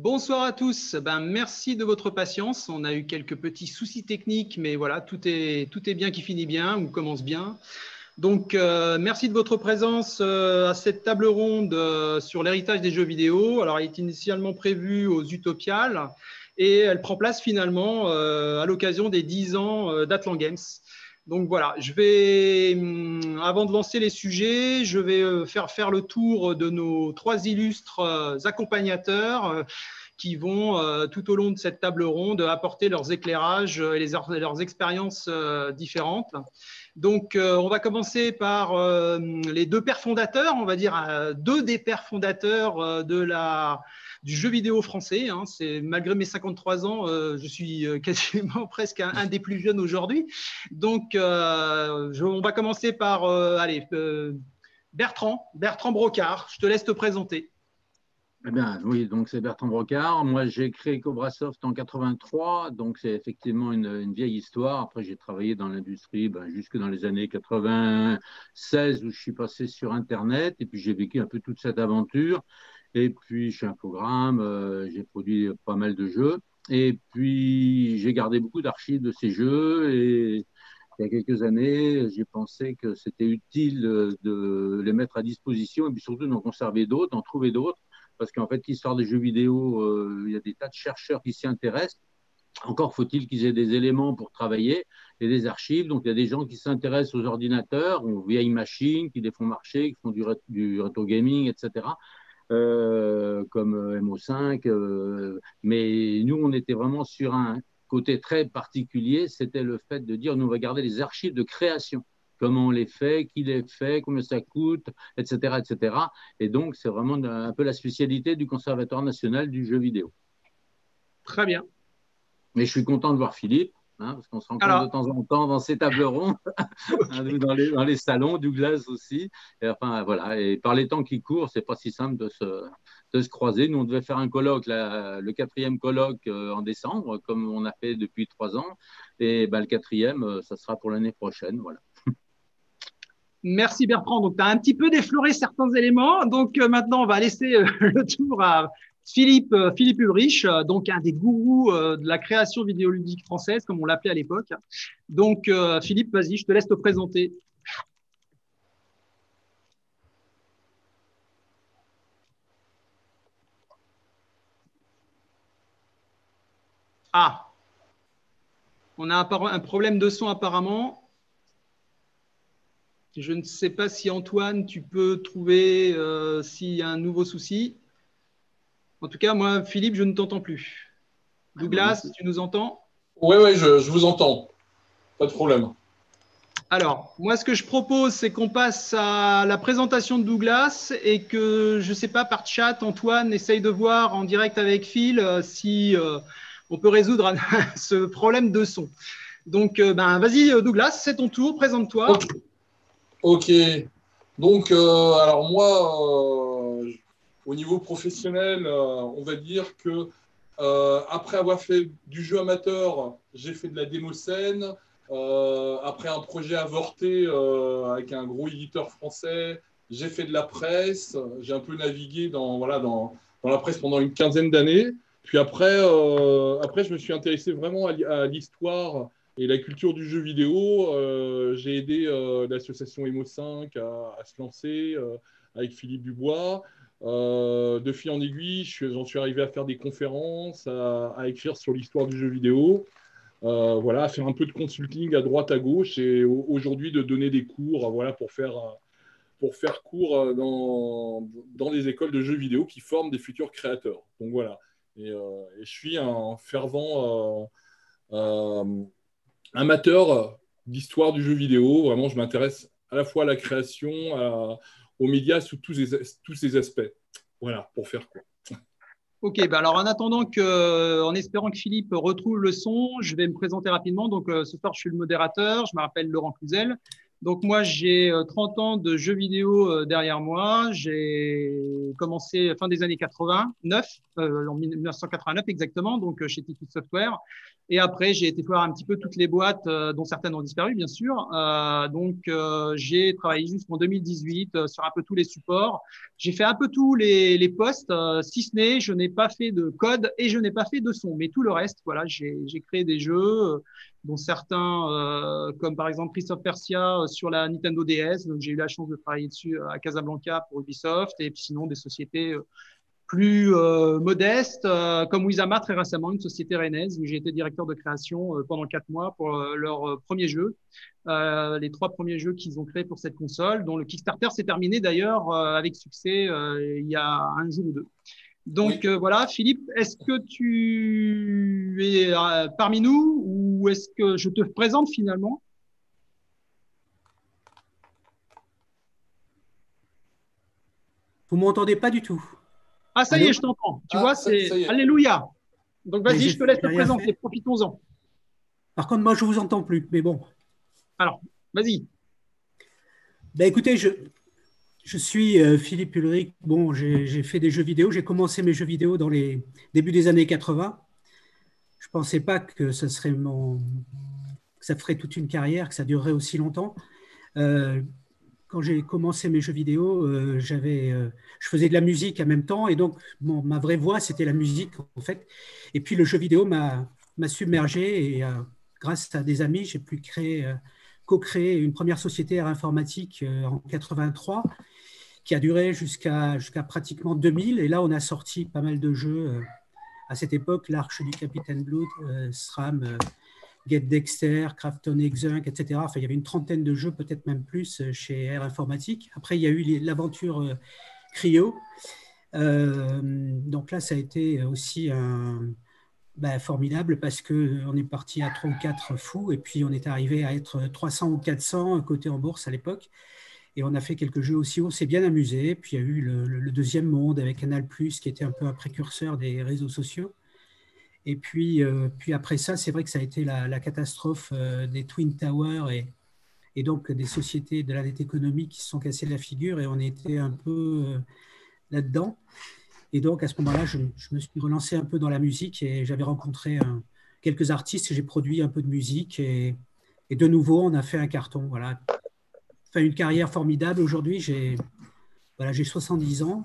Bonsoir à tous. Ben, merci de votre patience. On a eu quelques petits soucis techniques, mais voilà, tout est, tout est bien qui finit bien ou commence bien. Donc, euh, merci de votre présence euh, à cette table ronde euh, sur l'héritage des jeux vidéo. Alors, elle est initialement prévue aux Utopiales et elle prend place finalement à l'occasion des 10 ans d'Atlan Games. Donc voilà, je vais, hum, avant de lancer les sujets, je vais faire faire le tour de nos trois illustres accompagnateurs qui vont tout au long de cette table ronde apporter leurs éclairages et leurs expériences différentes. Donc, euh, on va commencer par euh, les deux pères fondateurs, on va dire euh, deux des pères fondateurs de la, du jeu vidéo français. Hein. C'est malgré mes 53 ans, je suis quasiment presque un, des plus jeunes aujourd'hui. Donc, on va commencer par allez, Bertrand, Bertrand Brocard. Je te laisse te présenter. Eh bien, oui, donc c'est Bertrand Brocard. Moi, j'ai créé Cobrasoft en 83, donc c'est effectivement une, vieille histoire. Après, j'ai travaillé dans l'industrie ben, jusque dans les années 96 où je suis passé sur Internet et puis j'ai vécu un peu toute cette aventure. Et puis, je suis un programme, euh, j'ai produit pas mal de jeux. Et puis, j'ai gardé beaucoup d'archives de ces jeux et il y a quelques années, j'ai pensé que c'était utile de les mettre à disposition et puis surtout d'en conserver d'autres, d'en trouver d'autres parce qu'en fait, l'histoire des jeux vidéo, euh, il y a des tas de chercheurs qui s'y intéressent. Encore faut-il qu'ils aient des éléments pour travailler et des archives. Donc, il y a des gens qui s'intéressent aux ordinateurs, aux vieilles machines, qui les font marcher, qui font du, du retro gaming, etc. Euh, comme euh, MO5. mais nous, on était vraiment sur un côté très particulier. C'était le fait de dire, nous, on va garder les archives de création comment on les fait, qui les fait, combien ça coûte, etc. etc. Et donc, c'est vraiment un peu la spécialité du Conservatoire national du jeu vidéo. Très bien. Mais je suis content de voir Philippe. Hein, parce qu'on se rencontre de temps en temps dans ces tables rondes, hein, dans, les, salons, Douglas aussi. Et enfin, voilà. Et par les temps qui courent, c'est pas si simple de se, de se croiser. Nous, on devait faire un colloque, le quatrième colloque euh, en décembre, comme on a fait depuis trois ans. Et ben, le quatrième, euh, ça sera pour l'année prochaine. Voilà. Merci Bertrand. Donc, tu as un petit peu défloré certains éléments. Donc, euh, maintenant, on va laisser euh, le tour à Philippe, euh, Philippe Ulrich, donc un des gourous de la création vidéoludique française, comme on l'appelait à l'époque. Donc, Philippe, vas-y, je te laisse te présenter. Ah, on a un problème de son apparemment. Je ne sais pas si Antoine, tu peux trouver euh, s'il y a un nouveau souci. En tout cas, moi, Philippe, je ne t'entends plus. Douglas, tu nous entends? Oui, oui, je, vous entends. Pas de problème. Alors, moi, ce que je propose, c'est qu'on passe à la présentation de Douglas et que, je ne sais pas, par chat, Antoine essaye de voir en direct avec Phil euh, si euh, on peut résoudre ce problème de son. Donc, ben, vas-y, Douglas, c'est ton tour, présente-toi. Ok. Donc, euh, alors moi, euh, au niveau professionnel, euh, on va dire que après avoir fait du jeu amateur, j'ai fait de la démo scène. après un projet avorté avec un gros éditeur français, j'ai fait de la presse. J'ai un peu navigué dans, voilà, dans, dans la presse pendant une quinzaine d'années. Puis après, après, je me suis intéressé vraiment à l'histoire et la culture du jeu vidéo, euh, j'ai aidé euh, l'association Emo5 à, se lancer euh, avec Philippe Dubois. De fil en aiguille, j'en suis arrivé à faire des conférences, à, écrire sur l'histoire du jeu vidéo. voilà, à faire un peu de consulting à droite, à gauche et aujourd'hui de donner des cours voilà, pour faire, pour faire cours dans, dans des écoles de jeux vidéo qui forment des futurs créateurs. Donc voilà. Et, je suis un fervent amateur d'histoire du jeu vidéo. Vraiment, je m'intéresse à la fois à la création, aux médias sous tous, ces aspects. Voilà, pour faire quoi. Ok, bah alors en attendant que, en espérant que Philippe retrouve le son, je vais me présenter rapidement. Donc euh, ce soir, je suis le modérateur. Je me rappelle Laurent Cluzel. Donc moi, j'ai 30 ans de jeux vidéo derrière moi. J'ai commencé fin des années 89, en 1989 exactement, donc chez Tiki Software. Et après, j'ai été voir un petit peu toutes les boîtes, euh, dont certaines ont disparu, bien sûr. Euh, donc, euh, j'ai travaillé jusqu'en 2018 sur un peu tous les supports. J'ai fait un peu tous les, les postes, si ce n'est, je n'ai pas fait de code et je n'ai pas fait de son. Mais tout le reste, voilà, j'ai créé des jeux, dont certains, comme par exemple Christophe Persia sur la Nintendo DS. Donc, j'ai eu la chance de travailler dessus à Casablanca pour Ubisoft. Et puis sinon, des sociétés plus euh, modeste, euh, comme Wizama très récemment, une société rennaise où j'ai été directeur de création euh, pendant quatre mois pour leur premier jeu, les trois premiers jeux qu'ils ont créés pour cette console, dont le Kickstarter s'est terminé d'ailleurs avec succès il y a un jour ou deux. Donc voilà, Philippe, est-ce que tu es parmi nous ou est-ce que je te présente finalement? Vous m'entendez pas du tout. Ah, ça y est, je t'entends. Tu ah, vois, c'est Alléluia. Donc, vas-y, je te laisse te présenter. Profitons-en. Par contre, moi, je ne vous entends plus. Mais bon. Alors, vas-y. Ben, écoutez, je, je suis euh, Philippe Ulrich. Bon, j'ai fait des jeux vidéo. J'ai commencé mes jeux vidéo dans les débuts des années 80. Je ne pensais pas que ça ferait toute une carrière, que ça durerait aussi longtemps. Euh, quand j'ai commencé mes jeux vidéo, euh, je faisais de la musique en même temps, et donc ma vraie voix, c'était la musique en fait. Et puis le jeu vidéo m'a, submergé, et grâce à des amis, j'ai pu créer, co-créer une première société informatique en 83, qui a duré jusqu'à, jusqu'à pratiquement 2000. Et là, on a sorti pas mal de jeux à cette époque, l'Arche du Capitaine Blood, SRAM. Get Dexter, Crafton Exunk, etc. Enfin, il y avait une trentaine de jeux, peut-être même plus, euh, chez Air Informatique. Après, il y a eu l'aventure euh, Cryo. Euh, donc là, ça a été aussi un, bah, formidable parce qu'on est parti à 3 ou 4 fous et puis on est arrivé à être 300 ou 400 côté en bourse à l'époque. Et on a fait quelques jeux aussi, on s'est bien amusé. Puis il y a eu le, deuxième monde avec Canal, qui était un peu un précurseur des réseaux sociaux. Et puis, euh, puis après ça, c'est vrai que ça a été la, catastrophe euh, des Twin Towers et, et, donc des sociétés de la dette économique qui se sont cassées la figure et on était un peu euh, là-dedans. Et donc à ce moment-là, je, me suis relancé un peu dans la musique et j'avais rencontré quelques artistes j'ai produit un peu de musique et, et, de nouveau, on a fait un carton. Voilà. Une carrière formidable. Aujourd'hui, j'ai voilà, 70 ans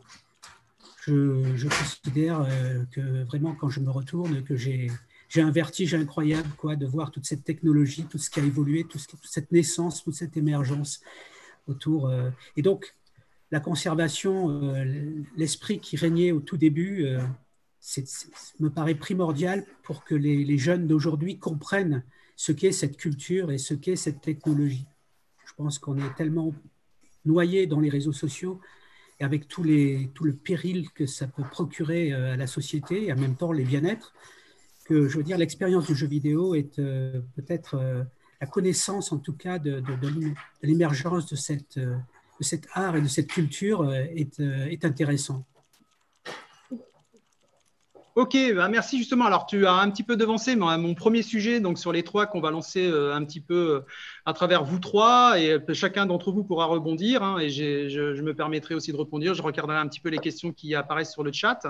je, considère euh, que vraiment, quand je me retourne, que j'ai un vertige incroyable quoi, de voir toute cette technologie, tout ce qui a évolué, toute cette naissance, toute cette émergence autour. Euh. et donc, la conservation, euh, l'esprit qui régnait au tout début, me paraît primordial pour que les jeunes d'aujourd'hui comprennent ce qu'est cette culture et ce qu'est cette technologie. Je pense qu'on est tellement noyé dans les réseaux sociaux et avec tout le péril que ça peut procurer euh, à la société et en même temps les bien-être, que je veux dire, l'expérience du jeu vidéo est euh, peut-être euh, la connaissance, en tout cas, de, l'émergence de, cet art et de cette culture est, est intéressant. Ok, bah, merci justement. Alors tu as un petit peu devancé mon premier sujet, donc sur les trois qu'on va lancer un petit peu à travers vous trois, et chacun d'entre vous pourra rebondir. Hein, et je, je, me permettrai aussi de rebondir. Je regarderai un petit peu les questions qui apparaissent sur le chat.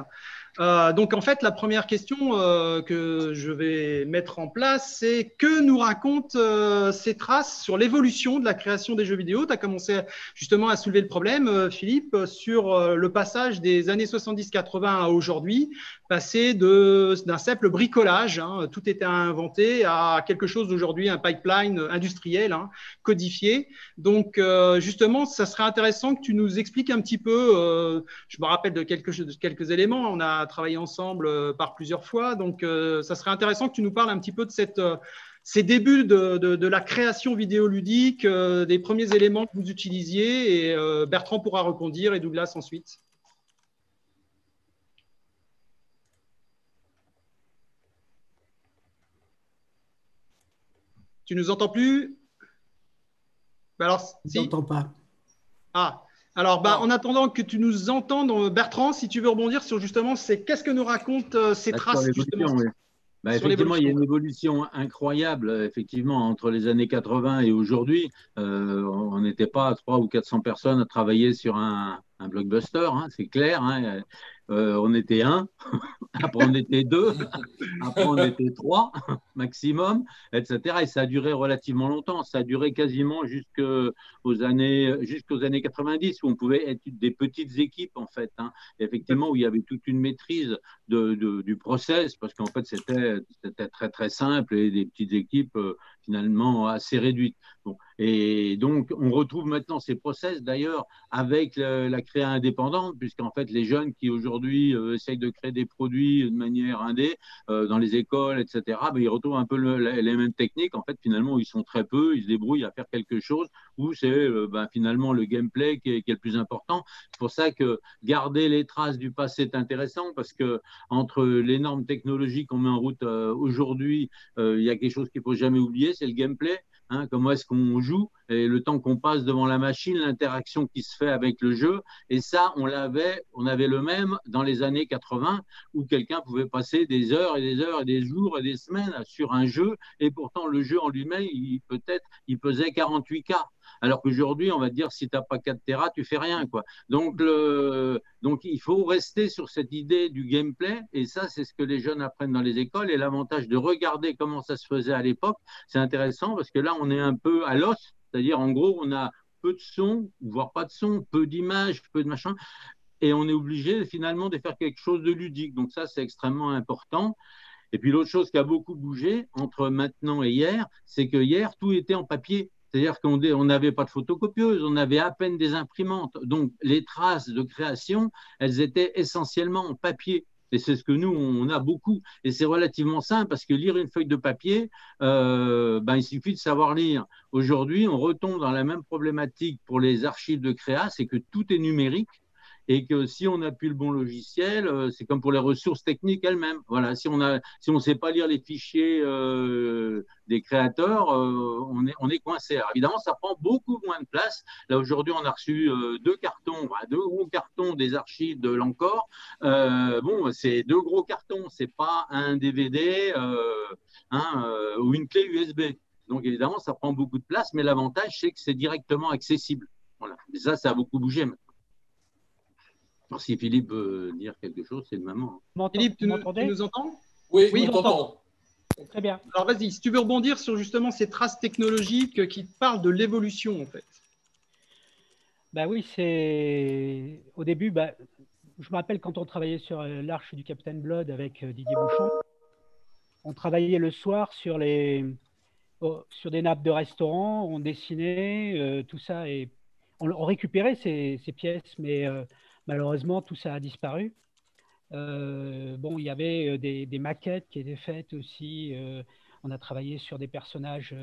Euh, donc en fait, la première question euh, que je vais mettre en place, c'est que nous racontent euh, ces traces sur l'évolution de la création des jeux vidéo? Tu as commencé justement à soulever le problème, Philippe, sur le passage des années 70-80 à aujourd'hui, passer d'un simple bricolage, hein, tout était inventé, à quelque chose d'aujourd'hui, un pipeline industriel, hein, codifié. Donc justement, ça serait intéressant que tu nous expliques un petit peu, je me rappelle de quelques, de éléments, on a travaillé ensemble euh, par plusieurs fois. Donc, euh, ça serait intéressant que tu nous parles un petit peu de euh, ces débuts de, la création vidéoludique, des premiers éléments que vous utilisiez. Et Bertrand pourra répondre et Douglas ensuite. Tu nous entends plus? Bah Alors, si. Je pas. Ah, alors, bah, en attendant que tu nous entendes, Bertrand, si tu veux rebondir sur justement, c'est qu'est-ce que nous racontent euh, ces traces justement bah, effectivement, il y a une évolution incroyable effectivement entre les années 80 et aujourd'hui. Euh, on n'était pas à 300 ou 400 personnes à travailler sur un, blockbuster, hein, c'est clair. Hein. Euh, on était un, après on était deux, après on était trois maximum, etc. Et ça a duré relativement longtemps. Ça a duré quasiment jusqu'aux années, jusqu'aux années 90 où on pouvait être des petites équipes en fait. Hein. effectivement, où il y avait toute une maîtrise du process parce qu'en fait c'était très très simple et des petites équipes euh, finalement assez réduites. Bon. Et donc on retrouve maintenant ces process d'ailleurs avec la créa indépendante puisqu'en fait les jeunes qui aujourd'hui euh, essayent de créer des produits de manière indé euh, dans les écoles, etc., ben, ils retrouvent un peu les mêmes techniques. En fait, finalement, ils sont très peu, ils se débrouillent à faire quelque chose où c'est euh, ben, finalement le gameplay qui est, le plus important. C'est pour ça que garder les traces du passé est intéressant parce que entre l'énorme technologie qu'on met en route aujourd'hui, il y a quelque chose qu'il faut jamais oublier, c'est le gameplay. Hein, comment est-ce qu'on joue et le temps qu'on passe devant la machine, l'interaction qui se fait avec le jeu. Et ça, on l'avait, on avait le même dans les années 80 où quelqu'un pouvait passer des heures et des heures et des jours et des semaines sur un jeu et pourtant le jeu en lui-même, il peut-être, il pesait 48 k alors qu'aujourd'hui, on va dire, si tu n'as pas 4 Tera, tu fais rien. Quoi. Donc, donc, il faut rester sur cette idée du gameplay. Et ça, c'est ce que les jeunes apprennent dans les écoles. Et l'avantage de regarder comment ça se faisait à l'époque, c'est intéressant parce que là, on est un peu à l'os. C'est-à-dire, en gros, on a peu de son, voire pas de son, peu d'images, peu de machin. Et on est obligé finalement de faire quelque chose de ludique. Donc ça, c'est extrêmement important. Et puis l'autre chose qui a beaucoup bougé entre maintenant et hier, c'est que hier, tout était en papier. C'est-à-dire qu'on n'avait pas de photocopieuse, on avait à peine des imprimantes. Donc, les traces de création, elles étaient essentiellement en papier. Et c'est ce que nous, on a beaucoup. Et c'est relativement simple parce que lire une feuille de papier, euh, ben, il suffit de savoir lire. Aujourd'hui, on retombe dans la même problématique pour les archives de créa, c'est que tout est numérique et que si on n'a plus le bon logiciel, euh, c'est comme pour les ressources techniques elles-mêmes. Voilà, si on a, si on sait pas lire les fichiers euh, des créateurs, euh, on est, coincé. évidemment, ça prend beaucoup moins de place. Là aujourd'hui, on a reçu deux cartons, deux gros cartons des archives de l'encore. bon, c'est deux gros cartons, c'est pas un DVD hein, ou une clé USB. Donc évidemment, ça prend beaucoup de place, mais l'avantage, c'est que c'est directement accessible. Voilà. Et ça, ça a beaucoup bougé maintenant. Alors, si Philippe veut dire quelque chose, c'est le moment. Philippe, tu, nous, entends Oui, oui, t'entends. Très bien. Alors vas-y, si tu veux rebondir sur justement ces traces technologiques qui parlent de l'évolution en fait. Bah oui, c'est au début, bah, je me rappelle quand on travaillait sur euh, l'arche du Capitaine Blood avec euh, Didier Bouchon, on travaillait le soir sur les oh, sur des nappes de restaurant, on dessinait euh, tout ça et on, récupérait ces, pièces, mais Malheureusement, tout ça a disparu. Euh, bon, il y avait euh, des, maquettes qui étaient faites aussi. Euh, on a travaillé sur des personnages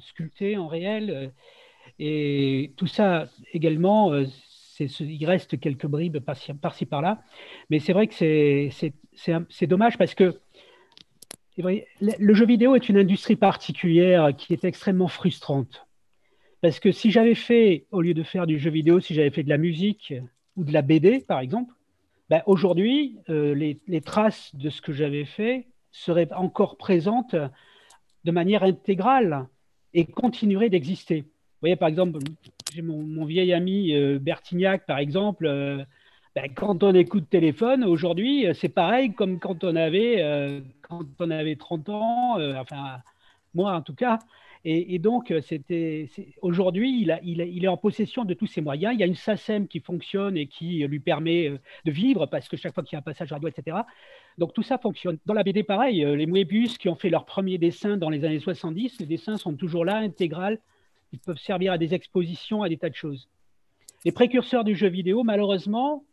sculptés, en réel. et tout ça également, il reste quelques bribes par-ci par-là. Mais c'est vrai que c'est dommage parce que le jeu vidéo est une industrie particulière qui est extrêmement frustrante. Parce que si j'avais fait, au lieu de faire du jeu vidéo, si j'avais fait de la musique, ou de la BD, par exemple, ben, aujourd'hui, euh, les, traces de ce que j'avais fait seraient encore présentes de manière intégrale et continueraient d'exister. Vous voyez, par exemple, j'ai mon, vieil ami euh, Bertignac, par exemple. Euh, ben, quand on écoute téléphone, aujourd'hui, c'est pareil comme quand on avait, quand on avait 30 ans, enfin, moi en tout cas. Et, donc, euh, c'était, aujourd'hui, il, est en possession de tous ses moyens. Il y a une SACEM qui fonctionne et qui lui permet euh, de vivre parce que chaque fois qu'il y a un passage radio, etc. Donc, tout ça fonctionne. Dans la BD, pareil, euh, les Moebius qui ont fait leur premier dessin dans les années 70, les dessins sont toujours là, intégral. Ils peuvent servir à des expositions, à des tas de choses. Les précurseurs du jeu vidéo, malheureusement,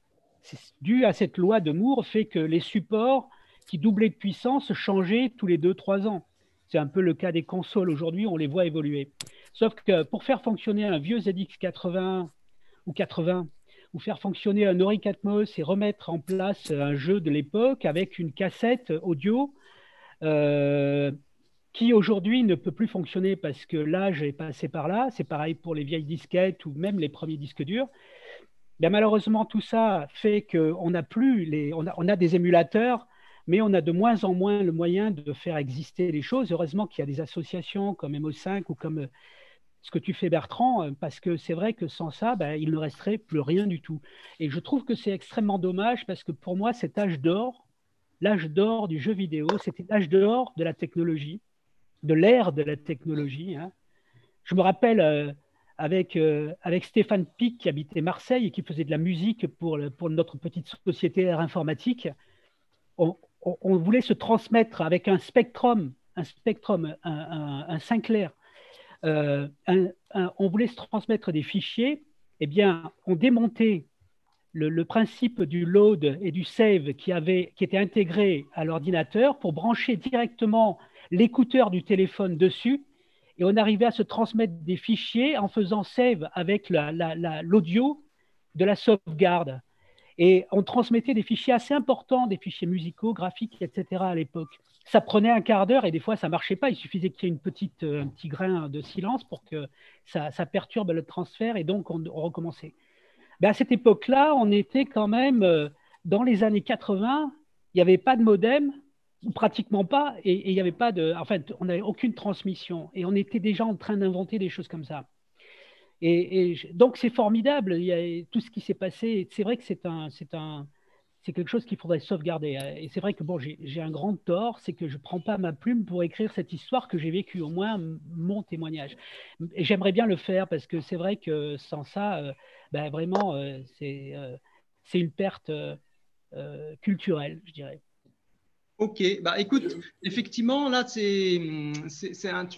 dû à cette loi de Moore, fait que les supports qui doublaient de puissance changeaient tous les 2-3 ans. C'est un peu le cas des consoles aujourd'hui, on les voit évoluer. Sauf que pour faire fonctionner un vieux ZX80 ou 80, ou faire fonctionner un Ori Atmos et remettre en place un jeu de l'époque avec une cassette audio euh, qui aujourd'hui ne peut plus fonctionner parce que l'âge est passé par là. C'est pareil pour les vieilles disquettes ou même les premiers disques durs. malheureusement, tout ça fait qu'on plus les, on a, on a des émulateurs mais on a de moins en moins le moyen de faire exister les choses. Heureusement qu'il y a des associations comme MO5 ou comme ce que tu fais Bertrand, euh, parce que c'est vrai que sans ça, ben, il ne resterait plus rien du tout. Et je trouve que c'est extrêmement dommage parce que pour moi, cet âge d'or, l'âge d'or du jeu vidéo, c'était l'âge d'or de la technologie, de l'ère de la technologie. Hein. Je me rappelle euh, avec, euh, avec Stéphane Pic qui habitait Marseille et qui faisait de la musique pour, pour notre petite société informatique. On, on, voulait se transmettre avec un Spectrum, un Spectrum, un, Sinclair. Euh, on voulait se transmettre des fichiers, eh bien, on démontait le, principe du load et du save qui, avait, qui était intégré à l'ordinateur pour brancher directement l'écouteur du téléphone dessus. Et on arrivait à se transmettre des fichiers en faisant save avec l'audio de la sauvegarde. Et on transmettait des fichiers assez importants, des fichiers musicaux, graphiques, etc. à l'époque ça prenait un quart d'heure et des fois ça marchait pas. Il suffisait qu'il y ait une petite, euh, un petit grain de silence pour que ça, perturbe le transfert et donc on, recommençait. Ben, à cette époque-là, on était quand même euh, dans les années 80. Il n'y avait pas de modem, pratiquement pas, et, il n'y avait pas de, en fait, on n'avait aucune transmission et on était déjà en train d'inventer des choses comme ça. Et, donc c'est formidable. Tout ce qui s'est passé. C'est vrai que c'est quelque chose qu'il faudrait sauvegarder. Et c'est vrai que bon, j'ai un grand tort, c'est que je ne prends pas ma plume pour écrire cette histoire que j'ai vécue, au moins mon témoignage. Et j'aimerais bien le faire parce que c'est vrai que sans ça, euh, ben vraiment, euh, euh, c'est une perte culturelle, je dirais. Ok, bah écoute, effectivement, là, tu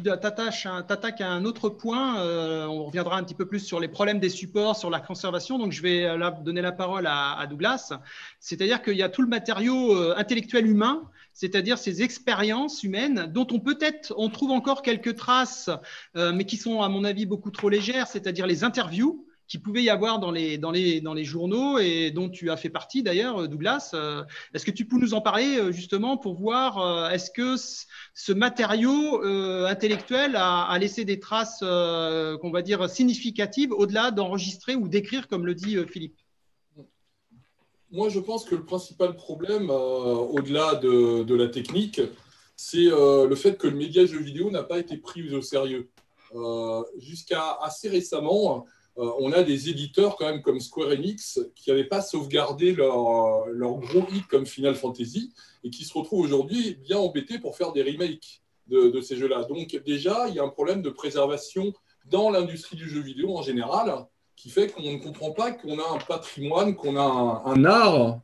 t'attaches, t'attaques à un autre point. Euh, on reviendra un petit peu plus sur les problèmes des supports, sur la conservation. Donc, je vais euh, donner la parole à, Douglas. C'est-à-dire qu'il y a tout le matériau euh, intellectuel humain, c'est-à-dire ces expériences humaines dont on peut-être on trouve encore quelques traces, mais qui sont à mon avis beaucoup trop légères, c'est-à-dire les interviews qui pouvait y avoir dans les, dans, les, dans les journaux et dont tu as fait partie d'ailleurs, Douglas. Euh, est-ce que tu peux nous en parler euh, justement pour voir euh, est-ce que ce matériau intellectuel a, laissé des traces, qu'on va dire, significatives au-delà d'enregistrer ou d'écrire, comme le dit Philippe? Moi, je pense que le principal problème, au-delà de, de, la technique, c'est le fait que le média jeu vidéo n'a pas été pris au sérieux. Jusqu'à assez récemment, euh, on a des éditeurs quand même comme Square Enix qui n'avaient pas sauvegardé leur, leur, gros hit comme Final Fantasy et qui se retrouvent aujourd'hui bien embêtés pour faire des remakes de, ces jeux-là. Donc déjà, il y a un problème de préservation dans l'industrie du jeu vidéo en général qui fait qu'on ne comprend pas qu'on a un patrimoine, qu'on a un, art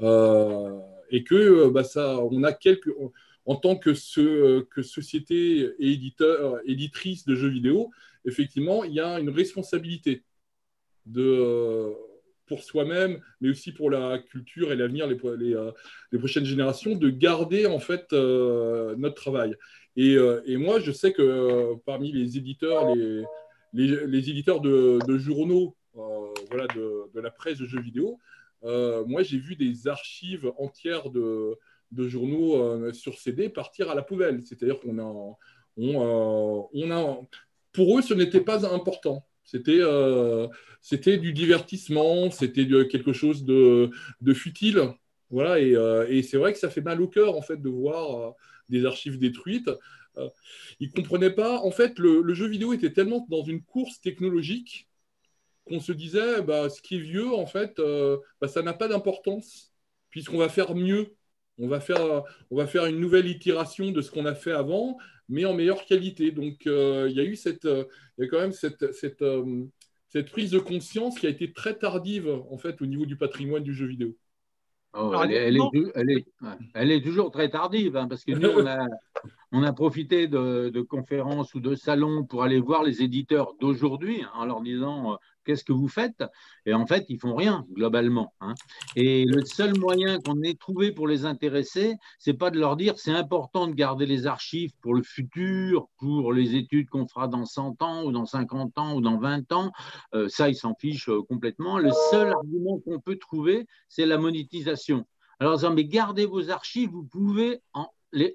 euh, et que euh, bah, ça, on a quelques en tant que, que société et éditeur, éditrice de jeux vidéo, effectivement, il y a une responsabilité de, euh, pour soi-même, mais aussi pour la culture et l'avenir, les, euh, les, prochaines générations, de garder en fait euh, notre travail. Et, et, moi, je sais que parmi les éditeurs, les, les éditeurs de, journaux, voilà, de, de, la presse de jeux vidéo, moi, j'ai vu des archives entières de, de journaux sur CD partir à la poubelle. C'est-à-dire qu'on a, on, on a pour eux, ce n'était pas important. C'était euh, du divertissement, c'était quelque chose de, futile. Voilà, et, euh, et c'est vrai que ça fait mal au cœur en fait de voir euh, des archives détruites. Euh, ils ne comprenaient pas. En fait, le, le, jeu vidéo était tellement dans une course technologique qu'on se disait, bah, ce qui est vieux, en fait, bah, ça n'a pas d'importance puisqu'on va faire mieux. On va, faire, on va faire une nouvelle itération de ce qu'on a fait avant, mais en meilleure qualité. Donc, euh, il y a eu cette, euh, il y a quand même cette, cette, euh, cette, prise de conscience qui a été très tardive, en fait, au niveau du patrimoine du jeu vidéo. Oh, elle, est, elle, est, elle, est, toujours très tardive, hein, parce que nous, on a, on a profité de, de, conférences ou de salons pour aller voir les éditeurs d'aujourd'hui hein, en leur disant qu'est-ce que vous faites? Et en fait, ils font rien globalement. Hein. Et le seul moyen qu'on ait trouvé pour les intéresser, c'est pas de leur dire c'est important de garder les archives pour le futur, pour les études qu'on fera dans 100 ans ou dans 50 ans ou dans 20 ans. Euh, ça, ils s'en fichent euh, complètement. Le seul argument qu'on peut trouver, c'est la monétisation. Alors, mais gardez vos archives, vous pouvez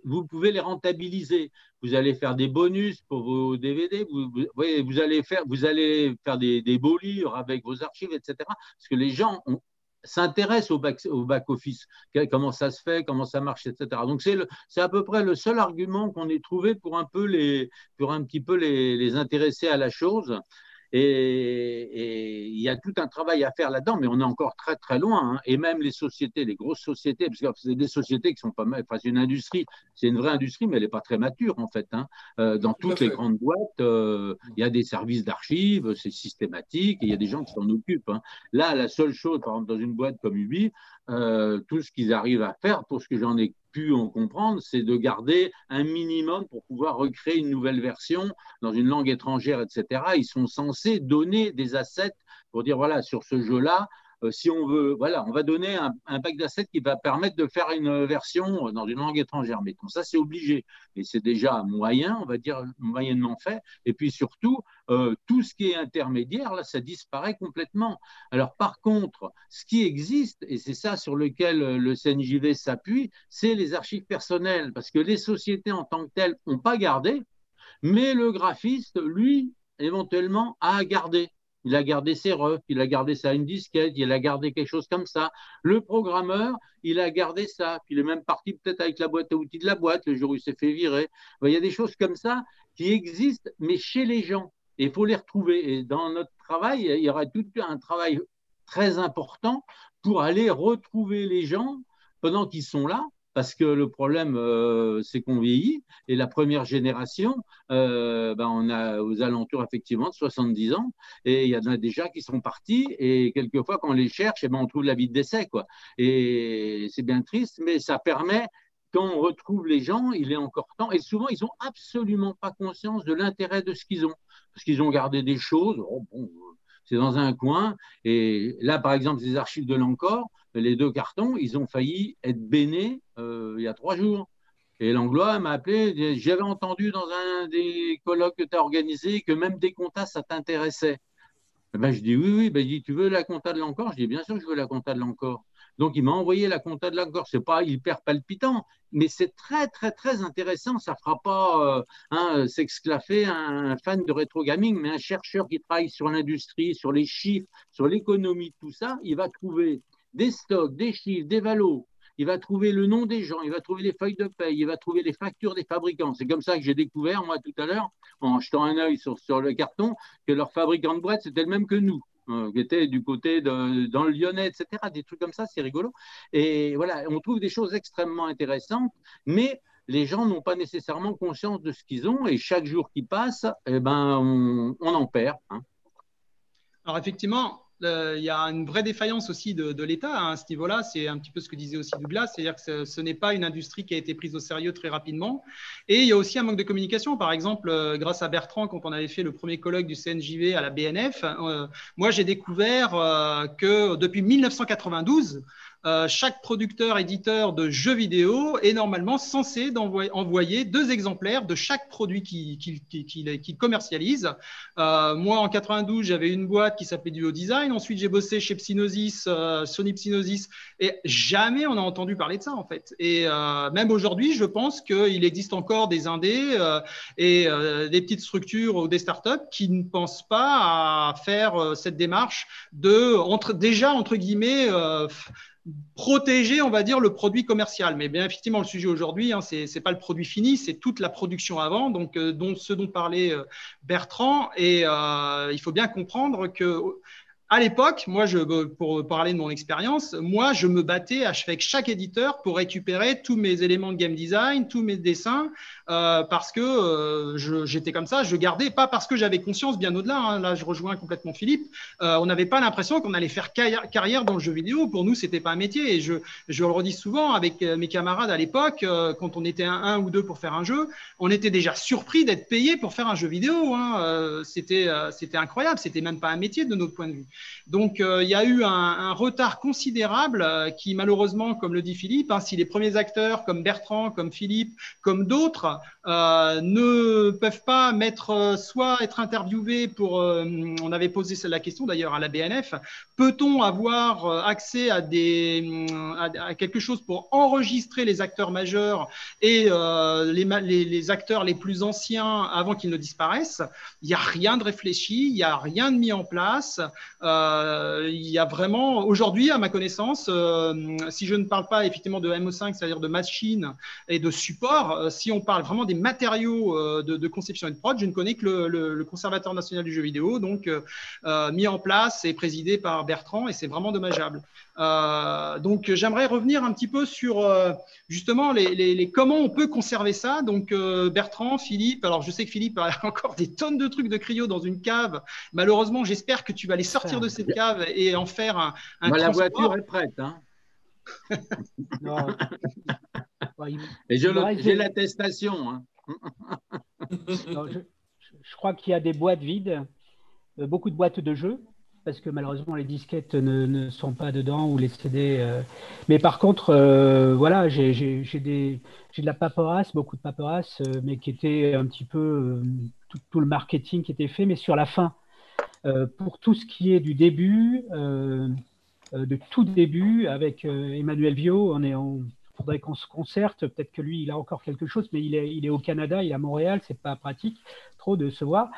vous pouvez les rentabiliser. Vous allez faire des bonus pour vos DVD, vous, vous, allez faire, vous allez faire des, beaux livres avec vos archives, etc. Parce que les gens ont, s'intéresse au back-office, comment ça se fait, comment ça marche, etc. Donc c'est à peu près le seul argument qu'on ait trouvé pour un, peu petit peu les intéresser à la chose. Et, il y a tout un travail à faire là-dedans, mais on est encore très très loin. Hein. Et même les sociétés, les grosses sociétés, parce que c'est des sociétés qui sont pas mal. Enfin, c'est une industrie, c'est une vraie industrie, mais elle n'est pas très mature en fait. Hein. Euh, dans toutes les grandes boîtes, euh, il y a des services d'archives, c'est systématique, et il y a des gens qui s'en occupent. Hein. Là, la seule chose, par exemple, dans une boîte comme Ubi, euh, tout ce qu'ils arrivent à faire, pour ce que j'en ai pu en comprendre, c'est de garder un minimum pour pouvoir recréer une nouvelle version dans une langue étrangère, etc. Ils sont censés donner des assets pour dire, voilà, sur ce jeu-là, si on veut, voilà, on va donner un, un pack d'assets qui va permettre de faire une version dans une langue étrangère. Mais ça, c'est obligé. Et c'est déjà moyen, on va dire moyennement fait. Et puis surtout, euh, tout ce qui est intermédiaire, là, ça disparaît complètement. Alors par contre, ce qui existe, et c'est ça sur lequel euh, le CNJV s'appuie, c'est les archives personnelles, parce que les sociétés en tant que telles n'ont pas gardé, mais le graphiste, lui, éventuellement, a gardé il a gardé ses refs, il a gardé ça une disquette, il a gardé quelque chose comme ça. Le programmeur, il a gardé ça, puis il est même parti peut-être avec la boîte à outils de la boîte le jour où il s'est fait virer. Il y a des choses comme ça qui existent, mais chez les gens. Il faut les retrouver. Et dans notre travail, il y aura tout un travail très important pour aller retrouver les gens pendant qu'ils sont là, parce que le problème, euh, c'est qu'on vieillit. Et la première génération, euh, ben, on a aux alentours effectivement de 70 ans, et il y en a déjà qui sont partis, et quelquefois, quand on les cherche, eh ben, on trouve la vie de décès. Quoi. Et c'est bien triste, mais ça permet quand on retrouve les gens, il est encore temps. Et souvent, ils n'ont absolument pas conscience de l'intérêt de ce qu'ils ont. Parce qu'ils ont gardé des choses. Oh, bon, c'est dans un coin. Et là, par exemple, ces archives de l'Encore, les deux cartons, ils ont failli être bénés euh, il y a trois jours. Et l'Anglois m'a appelé, j'avais entendu dans un des colloques que tu as organisé que même des comptas, ça t'intéressait. Ben, je dis oui, oui, ben, dit, tu veux la compta de l'encore Je dis bien sûr je veux la compta de l'encore. Donc, il m'a envoyé la compta de l'encore. Ce n'est pas hyper palpitant, mais c'est très, très, très intéressant. Ça ne fera pas euh, hein, s'exclaffer un fan de rétro gaming, mais un chercheur qui travaille sur l'industrie, sur les chiffres, sur l'économie, tout ça, il va trouver des stocks, des chiffres, des valos. Il va trouver le nom des gens, il va trouver les feuilles de paye, il va trouver les factures des fabricants. C'est comme ça que j'ai découvert, moi, tout à l'heure, en jetant un œil sur, sur le carton, que leur fabricant de boîtes, c'était le même que nous. Euh, qui était du côté de, dans le Lyonnais, etc. Des trucs comme ça, c'est rigolo. Et voilà, on trouve des choses extrêmement intéressantes, mais les gens n'ont pas nécessairement conscience de ce qu'ils ont, et chaque jour qui passe, eh ben, on, en perd. Hein. Alors effectivement, il y a une vraie défaillance aussi de, l'État hein, à ce niveau-là. C'est un petit peu ce que disait aussi Douglas, c'est-à-dire que ce, n'est pas une industrie qui a été prise au sérieux très rapidement. Et il y a aussi un manque de communication. Par exemple, euh, grâce à Bertrand, quand on avait fait le premier colloque du CNJV à la BNF, euh, moi j'ai découvert euh, que depuis 1992, euh, chaque producteur, éditeur de jeux vidéo est normalement censé envoyer deux exemplaires de chaque produit qu'il commercialise. Euh, moi, en 92, j'avais une boîte qui s'appelait Duo Design. Ensuite, j'ai bossé chez Psynosis, euh, Sony Psynosis, et jamais on a entendu parler de ça, en fait. Et même aujourd'hui, je pense qu'il existe encore des indés et des petites structures ou des startups qui ne pensent pas à faire cette démarche de, déjà, entre guillemets, protéger, on va dire, le produit commercial. Mais bien effectivement, le sujet aujourd'hui, hein, ce n'est pas le produit fini, c'est toute la production avant, donc euh, dont, ce dont parlait euh, Bertrand. Et euh, il faut bien comprendre que à l'époque, moi, pour parler de mon expérience, moi, je me battais avec chaque éditeur pour récupérer tous mes éléments de game design, tous mes dessins, euh, parce que euh, j'étais comme ça, je gardais, pas parce que j'avais conscience, bien au-delà, hein, là, je rejoins complètement Philippe, euh, on n'avait pas l'impression qu'on allait faire carrière dans le jeu vidéo. Pour nous, c'était pas un métier. Et je, le redis souvent avec mes camarades à l'époque, quand on était un, ou deux pour faire un jeu, on était déjà surpris d'être payé pour faire un jeu vidéo. Hein. c'était incroyable, c'était même pas un métier de notre point de vue. Donc, il y a eu un, retard considérable qui, malheureusement, comme le dit Philippe, hein, si les premiers acteurs comme Bertrand, comme Philippe, comme d'autres, euh, ne peuvent pas mettre, soit être interviewés pour, on avait posé la question d'ailleurs à la BNF, peut-on avoir accès à, des, à, quelque chose pour enregistrer les acteurs majeurs et les, les, les, acteurs les plus anciens avant qu'ils ne disparaissent? Il n'y a rien de réfléchi, il n'y a rien de mis en place. Euh, il y a vraiment, aujourd'hui, à ma connaissance, euh, si je ne parle pas effectivement de MO5, c'est-à-dire de machine et de support, euh, si on parle vraiment des matériaux de, conception et de prod, je ne connais que le, Conservateur national du jeu vidéo, donc mis en place et présidé par Bertrand, et c'est vraiment dommageable. donc, j'aimerais revenir un petit peu sur justement les, comment on peut conserver ça. Donc, Bertrand, Philippe, alors je sais que Philippe a encore des tonnes de trucs de cryo dans une cave. Malheureusement, j'espère que tu vas les sortir de cette cave et en faire un, un La voiture est prête. Hein et j'ai l'attestation. Hein. je, crois qu'il y a des boîtes vides, euh, beaucoup de boîtes de jeux, parce que malheureusement les disquettes ne, sont pas dedans ou les CD. Euh. Mais par contre, euh, voilà, j'ai de la paperasse, beaucoup de paperasse, mais qui était un petit peu tout, le marketing qui était fait, mais sur la fin. Euh, pour tout ce qui est du début, de tout début, avec Emmanuel Viau, on est faudrait qu'on se concerte. Peut-être que lui, il a encore quelque chose, mais il est, il est au Canada, il est à Montréal, c'est pas pratique trop de se voir.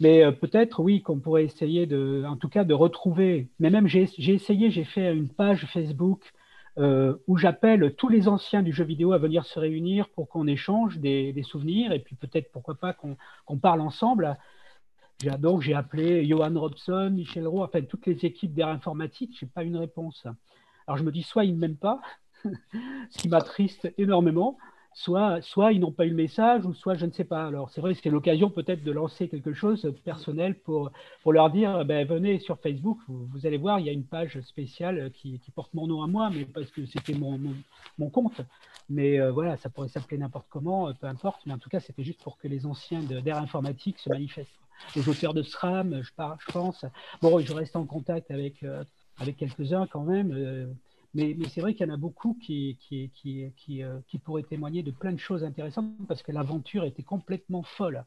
Mais peut-être, oui, qu'on pourrait essayer de, en tout cas, de retrouver. Mais même, j'ai essayé, j'ai fait une page Facebook où j'appelle tous les anciens du jeu vidéo à venir se réunir pour qu'on échange des, souvenirs et puis peut-être, pourquoi pas, qu'on parle ensemble. Donc, j'ai appelé Johan Robson, Michel Roux, enfin toutes les équipes d'air informatique, je n'ai pas une réponse. Alors, je me dis, soit ils ne m'aiment pas, ce qui m'attriste énormément, soit, ils n'ont pas eu le message, ou soit je ne sais pas. Alors, c'est vrai c'est l'occasion peut-être de lancer quelque chose de personnel pour, leur dire, ben, venez sur Facebook, vous, allez voir, il y a une page spéciale qui, porte mon nom à moi, mais parce que c'était mon, mon, compte. Mais euh, voilà, ça pourrait s'appeler n'importe comment, peu importe. Mais en tout cas, c'était juste pour que les anciens d'air informatique se manifestent les auteurs de SRAM, je, pense. Bon, je reste en contact avec, euh, avec quelques-uns quand même. Euh, mais, c'est vrai qu'il y en a beaucoup qui, qui, qui, qui, euh, qui, pourraient témoigner de plein de choses intéressantes parce que l'aventure était complètement folle.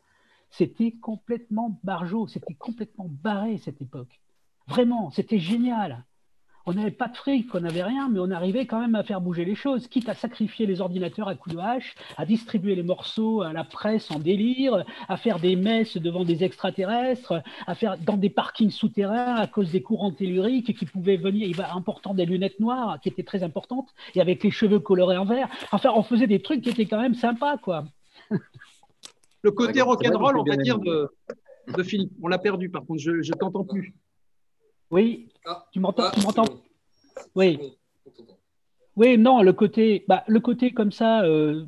C'était complètement barjot, c'était complètement barré cette époque. Vraiment, c'était génial on n'avait pas de fric, on n'avait rien, mais on arrivait quand même à faire bouger les choses, quitte à sacrifier les ordinateurs à coups de hache, à distribuer les morceaux à la presse en délire, à faire des messes devant des extraterrestres, à faire dans des parkings souterrains à cause des courants telluriques qui pouvaient venir, il va important des lunettes noires qui étaient très importantes, et avec les cheveux colorés en vert. Enfin, on faisait des trucs qui étaient quand même sympas, quoi. Le côté rock'n'roll, on va dire, de, de Philippe, on l'a perdu par contre, je ne t'entends plus. Oui, ah. tu m'entends ah, Oui. Oui, non, le côté, bah, le côté comme ça, euh,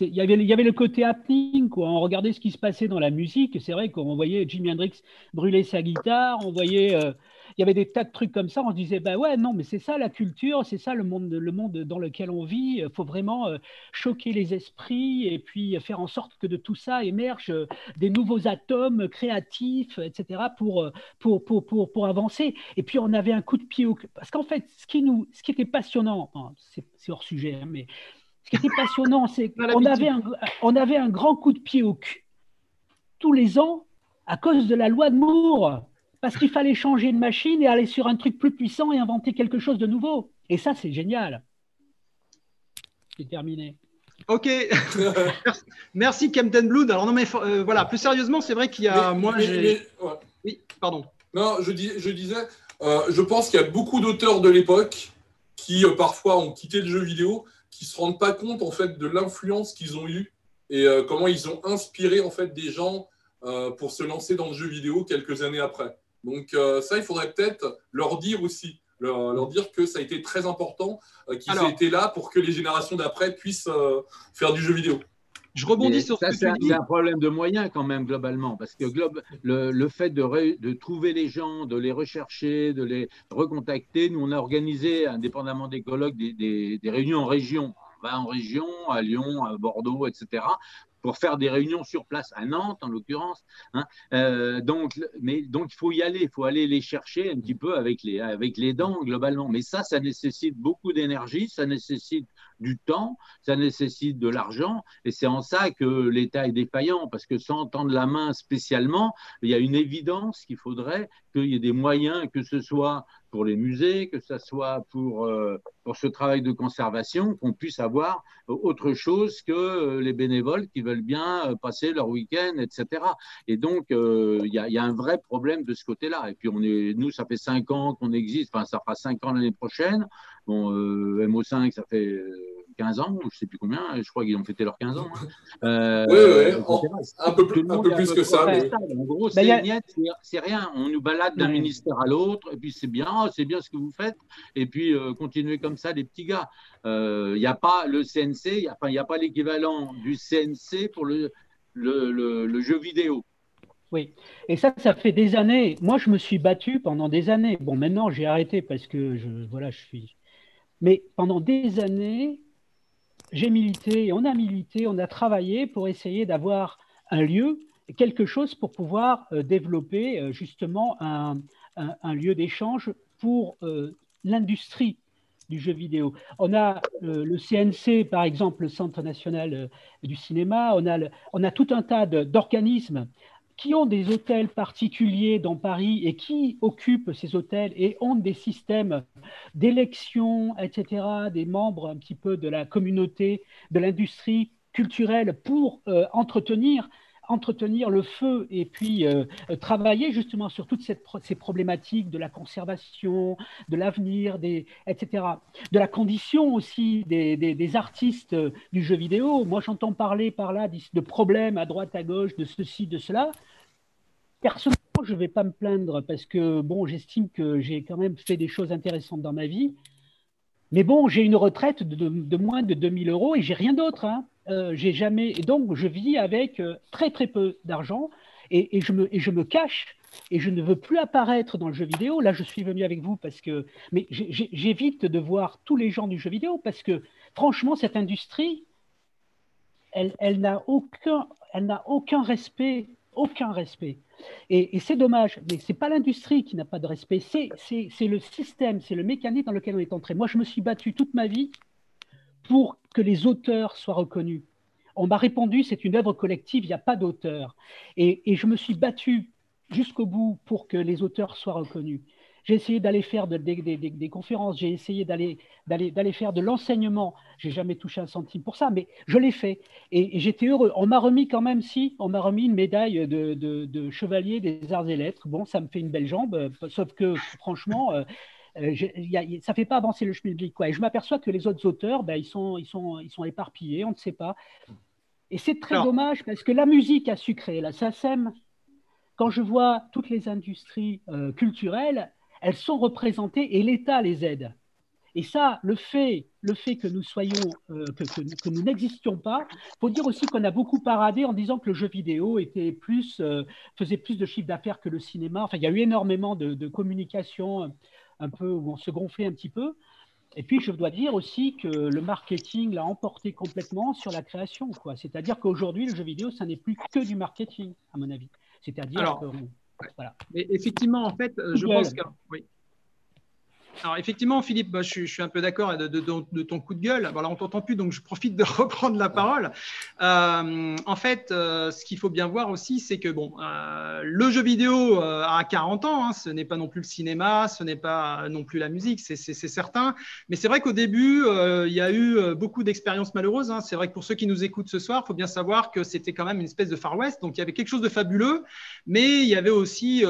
il y avait, y avait le côté happening, quoi. On regardait ce qui se passait dans la musique. C'est vrai qu'on voyait Jimi Hendrix brûler sa guitare, on voyait euh, il y avait des tas de trucs comme ça. On se disait, bah ouais, non, mais c'est ça la culture, c'est ça le monde, le monde dans lequel on vit. Il faut vraiment euh, choquer les esprits et puis faire en sorte que de tout ça émergent euh, des nouveaux atomes créatifs, etc., pour, euh, pour, pour, pour, pour avancer. Et puis on avait un coup de pied au. Parce qu'en fait, ce qui, nous, ce qui était passionnant, c'est hors sujet, hein, mais ce qui était passionnant, c'est qu'on avait, un, on avait un grand coup de pied au cul tous les ans à cause de la loi de Moore parce qu'il fallait changer de machine et aller sur un truc plus puissant et inventer quelque chose de nouveau. Et ça, c'est génial. C'est terminé. Ok, merci Camden Blood. Alors non mais euh, voilà, plus sérieusement, c'est vrai qu'il y a moi Oui, pardon. Non, je, je disais, euh, je pense qu'il y a beaucoup d'auteurs de l'époque qui euh, parfois ont quitté le jeu vidéo, qui se rendent pas compte en fait de l'influence qu'ils ont eue et comment ils ont inspiré en fait des gens pour se lancer dans le jeu vidéo quelques années après. Donc euh, ça, il faudrait peut-être leur dire aussi, leur, dire que ça a été très important, euh, qu'ils aient été là pour que les générations d'après puissent euh, faire du jeu vidéo. Je rebondis sur ça. C'est un problème de moyens quand même globalement, parce que le, fait de, trouver les gens, de les rechercher, de les recontacter, nous on a organisé, indépendamment des colloques, des, des réunions en région. On va en région, à Lyon, à Bordeaux, etc pour faire des réunions sur place, à Nantes en l'occurrence. Hein. Euh, donc, mais, donc, il faut y aller, il faut aller les chercher un petit peu avec les, avec les dents globalement. Mais ça, ça nécessite beaucoup d'énergie, ça nécessite du temps, ça nécessite de l'argent, et c'est en ça que l'État est défaillant, parce que sans tendre la main spécialement, il y a une évidence qu'il faudrait qu'il y ait des moyens, que ce soit pour les musées, que ce soit pour, euh, pour ce travail de conservation, qu'on puisse avoir autre chose que euh, les bénévoles qui veulent bien euh, passer leur week-end, etc. Et donc, il y, a, y, a, un vrai problème de ce côté-là. Et puis, on est, nous, ça fait cinq ans qu'on existe, enfin, ça fera cinq ans l'année prochaine. Bon, MO5, ça fait 15 ans, je ne sais plus combien, je crois qu'ils ont fêté leurs 15 ans. Hein. Euh, oui, oui, un peu plus, un peu plus que ça. Mais... En gros, c'est rien. On nous balade d'un ministère à l'autre, et puis c'est bien, oh, c'est bien ce que vous faites, et puis euh, continuez comme ça, les petits gars. Il euh, n'y a pas le CNC, il n'y a, pas l'équivalent du CNC pour le, jeu vidéo. Oui, et ça, ça fait des années. Moi, je me suis battu pendant des années. Bon, maintenant, j'ai arrêté parce que je, voilà, je suis. Mais pendant des années, j'ai milité, on a milité, on a travaillé pour essayer d'avoir un lieu, quelque chose pour pouvoir euh, développer euh, justement un, lieu d'échange pour euh, l'industrie du jeu vidéo. On a le CNC, par exemple, le Centre national du cinéma, on a, on a tout un tas d'organismes qui ont des hôtels particuliers dans Paris et qui occupent ces hôtels et ont des systèmes d'élection, etc., des membres un petit peu de la communauté, de l'industrie culturelle pour euh, entretenir entretenir le feu et puis euh, travailler justement sur toutes ces problématiques de la conservation, de l'avenir, etc. De la condition aussi des, des, artistes du jeu vidéo. Moi, j'entends parler par là de problèmes à droite, à gauche, de ceci, de cela. Personnellement, je ne vais pas me plaindre parce que bon, j'estime que j'ai quand même fait des choses intéressantes dans ma vie. Mais bon, j'ai une retraite de, moins de 2000 euros et j'ai rien d'autre. Hein. Euh, j'ai jamais et donc je vis avec euh, très très peu d'argent et, je me, et cache et je ne veux plus apparaître dans le jeu vidéo. Là, je suis venu avec vous parce que, mais j'évite de voir tous les gens du jeu vidéo parce que franchement, cette industrie, elle, n'a aucun, respect, aucun respect. Et, c'est dommage, mais ce n'est pas l'industrie qui n'a pas de respect, c'est le système, c'est le mécanisme dans lequel on est entré. Moi, je me suis battu toute ma vie pour que les auteurs soient reconnus. On m'a répondu, c'est une œuvre collective, il n'y a pas d'auteur. Et, je me suis battu jusqu'au bout pour que les auteurs soient reconnus. J'ai essayé d'aller faire des, conférences, j'ai essayé d'aller faire de l'enseignement. J'ai jamais touché un centime pour ça, mais je l'ai fait. Et, j'étais heureux. On m'a remis quand même, si, on m'a remis une médaille de, chevalier des arts et lettres. Bon, ça me fait une belle jambe, euh, sauf que franchement, euh, euh, ça ne fait pas avancer le public. Quoi. Et je m'aperçois que les autres auteurs, ben, ils, sont, ils, sont, ils sont éparpillés, on ne sait pas. Et c'est très dommage parce que la musique a su créer la SACEM. Quand je vois toutes les industries culturelles, elles sont représentées et l'État les aide. Et ça, le fait, le fait que nous soyons, euh, que, nous n'existions pas, faut dire aussi qu'on a beaucoup paradé en disant que le jeu vidéo était plus, euh, faisait plus de chiffre d'affaires que le cinéma. Enfin, il y a eu énormément de, communication un peu où on se gonflait un petit peu. Et puis, je dois dire aussi que le marketing l'a emporté complètement sur la création. C'est-à-dire qu'aujourd'hui, le jeu vidéo, ça n'est plus que du marketing, à mon avis. C'est-à-dire que mais effectivement, en fait, je pense que. Oui. Alors effectivement, Philippe, bah, je, suis un peu d'accord de, ton coup de gueule. Voilà, on t'entend plus, donc je profite de reprendre la parole. Euh, en fait, euh, ce qu'il faut bien voir aussi, c'est que bon, euh, le jeu vidéo a 40 ans. Hein, ce n'est pas non plus le cinéma, ce n'est pas non plus la musique, c'est certain. Mais c'est vrai qu'au début, il y a eu beaucoup d'expériences malheureuses. Hein. C'est vrai que pour ceux qui nous écoutent ce soir, il faut bien savoir que c'était quand même une espèce de Far West. Donc il y avait quelque chose de fabuleux, mais il y avait aussi,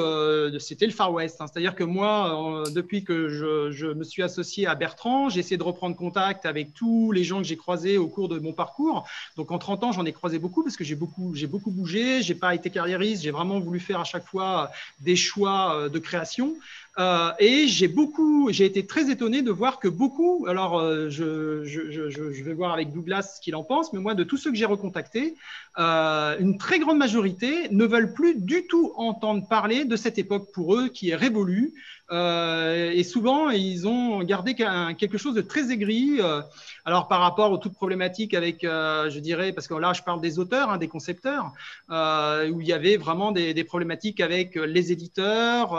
c'était le Far West. C'est-à-dire que moi, depuis que je je, me suis associé à Bertrand. J'ai essayé de reprendre contact avec tous les gens que j'ai croisés au cours de mon parcours. Donc en 30 ans, j'en ai croisé beaucoup parce que j'ai beaucoup, beaucoup bougé. J'ai pas été carriériste. J'ai vraiment voulu faire à chaque fois des choix euh, de création. Euh, et j'ai beaucoup, j'ai été très étonné de voir que beaucoup, alors euh, je, je, vais voir avec Douglas ce qu'il en pense, mais moi, de tous ceux que j'ai recontactés, une très grande majorité ne veulent plus du tout entendre parler de cette époque pour eux qui est révolue, euh, et souvent, ils ont gardé quelque chose de très aigri. Euh, alors, par rapport aux toutes problématiques avec, euh, je dirais, parce que là, je parle des auteurs, hein, des concepteurs, où il y avait vraiment des, problématiques avec les éditeurs,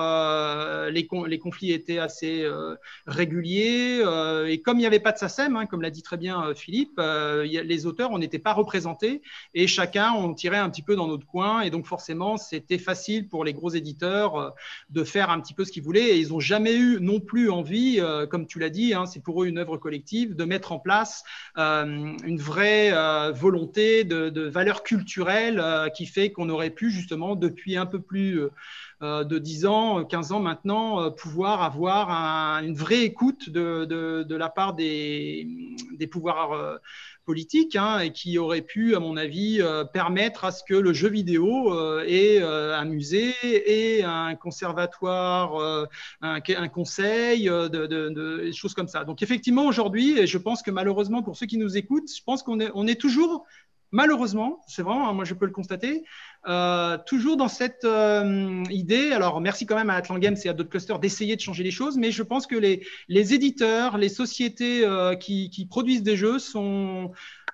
les conflits étaient assez réguliers. et comme il n'y avait pas de SACEM, hein, comme l'a dit très bien Philippe, les auteurs, on n'était pas représentés et chacun, on tirait un petit peu dans notre coin. Et donc, forcément, c'était facile pour les gros éditeurs de faire un petit peu ce qu'ils voulaient. Ils n'ont jamais eu non plus envie, comme tu l'as dit, hein, c'est pour eux une œuvre collective, de mettre en place une vraie volonté de, valeur culturelle qui fait qu'on aurait pu justement, depuis un peu plus euh, de 10 ans, 15 ans maintenant, euh, pouvoir avoir une vraie écoute de, la part des, pouvoirs euh, hein, et qui aurait pu, à mon avis, permettre à ce que le jeu vidéo ait un musée et un conservatoire, un, conseil, de, choses comme ça. Donc effectivement, aujourd'hui, et je pense que malheureusement pour ceux qui nous écoutent, je pense qu'on est, on est toujours malheureusement, c'est vraiment, hein, moi je peux le constater, euh, toujours dans cette euh, idée, alors merci quand même à Atlan Games et à d'autres clusters d'essayer de changer les choses, mais je pense que les, les éditeurs, les sociétés euh, qui, qui, produisent des jeux sont,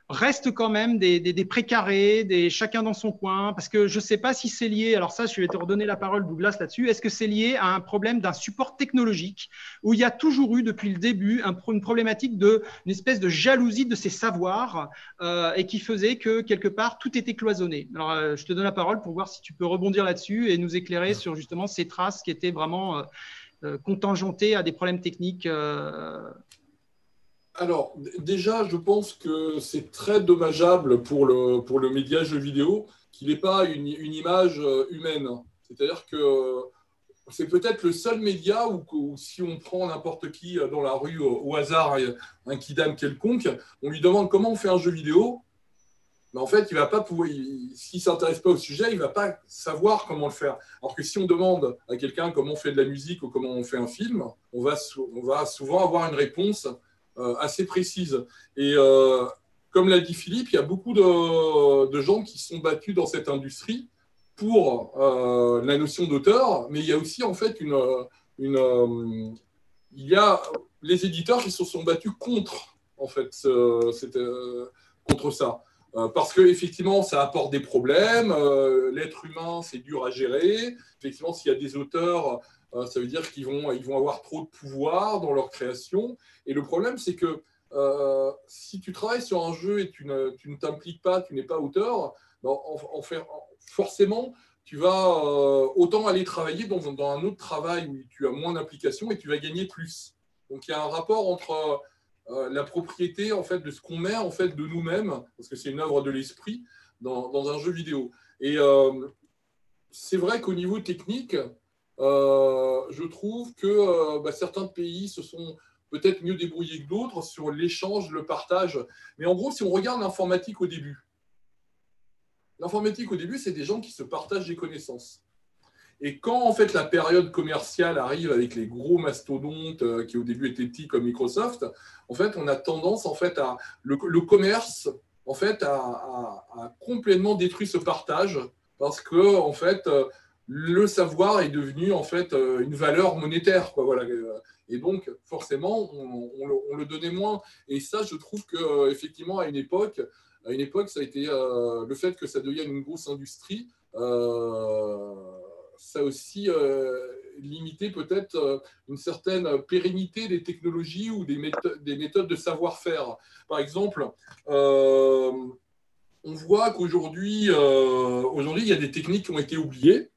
restent quand même des, des, des, précarés, des chacun dans son coin, parce que je ne sais pas si c'est lié, alors ça, je vais te redonner la parole, Douglas, là-dessus, est-ce que c'est lié à un problème d'un support technologique, où il y a toujours eu, depuis le début, un, une problématique de une espèce de jalousie de ces savoirs, euh, et qui faisait que, quelque part, tout était cloisonné. Alors, euh, je te donne la parole pour voir si tu peux rebondir là-dessus et nous éclairer sur justement ces traces qui étaient vraiment... Euh, contingentées à des problèmes techniques alors, déjà, je pense que c'est très dommageable pour le, pour le média jeu vidéo qu'il n'ait pas une, image euh, humaine. C'est-à-dire que euh, c'est peut-être le seul média où, si on prend n'importe qui euh, dans la rue au, hasard, un kidam quelconque, on lui demande comment on fait un jeu vidéo. Mais en fait, il va pas pouvoir, s'il s'intéresse pas au sujet, il va pas savoir comment le faire. Alors que si on demande à quelqu'un comment on fait de la musique ou comment on fait un film, on va, on va souvent avoir une réponse assez précise. Et euh, comme l'a dit Philippe, il y a beaucoup de, gens qui sont battus dans cette industrie pour euh, la notion d'auteur, mais il y a aussi en fait une, il y a les éditeurs qui se sont battus contre en fait contre ça parce que effectivement ça apporte des problèmes l'être humain c'est dur à gérer effectivement s'il y a des auteurs euh, ça veut dire qu'ils vont, ils vont avoir trop de pouvoir dans leur création. Et le problème, c'est que euh, si tu travailles sur un jeu et tu ne, t'impliques pas, tu n'es pas auteur, ben, en, forcément, tu vas euh, autant aller travailler dans, un autre travail où tu as moins d'implication et tu vas gagner plus. Donc il y a un rapport entre la propriété en fait de ce qu'on met en fait de nous-mêmes, parce que c'est une œuvre de l'esprit dans, dans, un jeu vidéo. Et c'est vrai qu'au niveau technique, euh, je trouve que euh, bah, certains pays se sont peut-être mieux débrouillés que d'autres sur l'échange, le partage. Mais en gros, si on regarde l'informatique au début, l'informatique au début, c'est des gens qui se partagent des connaissances. Et quand en fait la période commerciale arrive avec les gros mastodontes euh, qui au début étaient petits comme Microsoft, en fait on a tendance en fait à le, commerce en fait a, complètement détruit ce partage parce que en fait le savoir est devenu en fait euh, une valeur monétaire. Quoi, voilà. Et donc, forcément, on, le, donnait moins. Et ça, je trouve que euh, effectivement, à une époque, à une époque, ça a été euh, le fait que ça devienne une grosse industrie. ça a aussi limité peut-être une certaine pérennité des technologies ou des, méthodes, des méthodes de savoir-faire. Par exemple, on voit qu'aujourd'hui, aujourd'hui, il y a des techniques qui ont été oubliées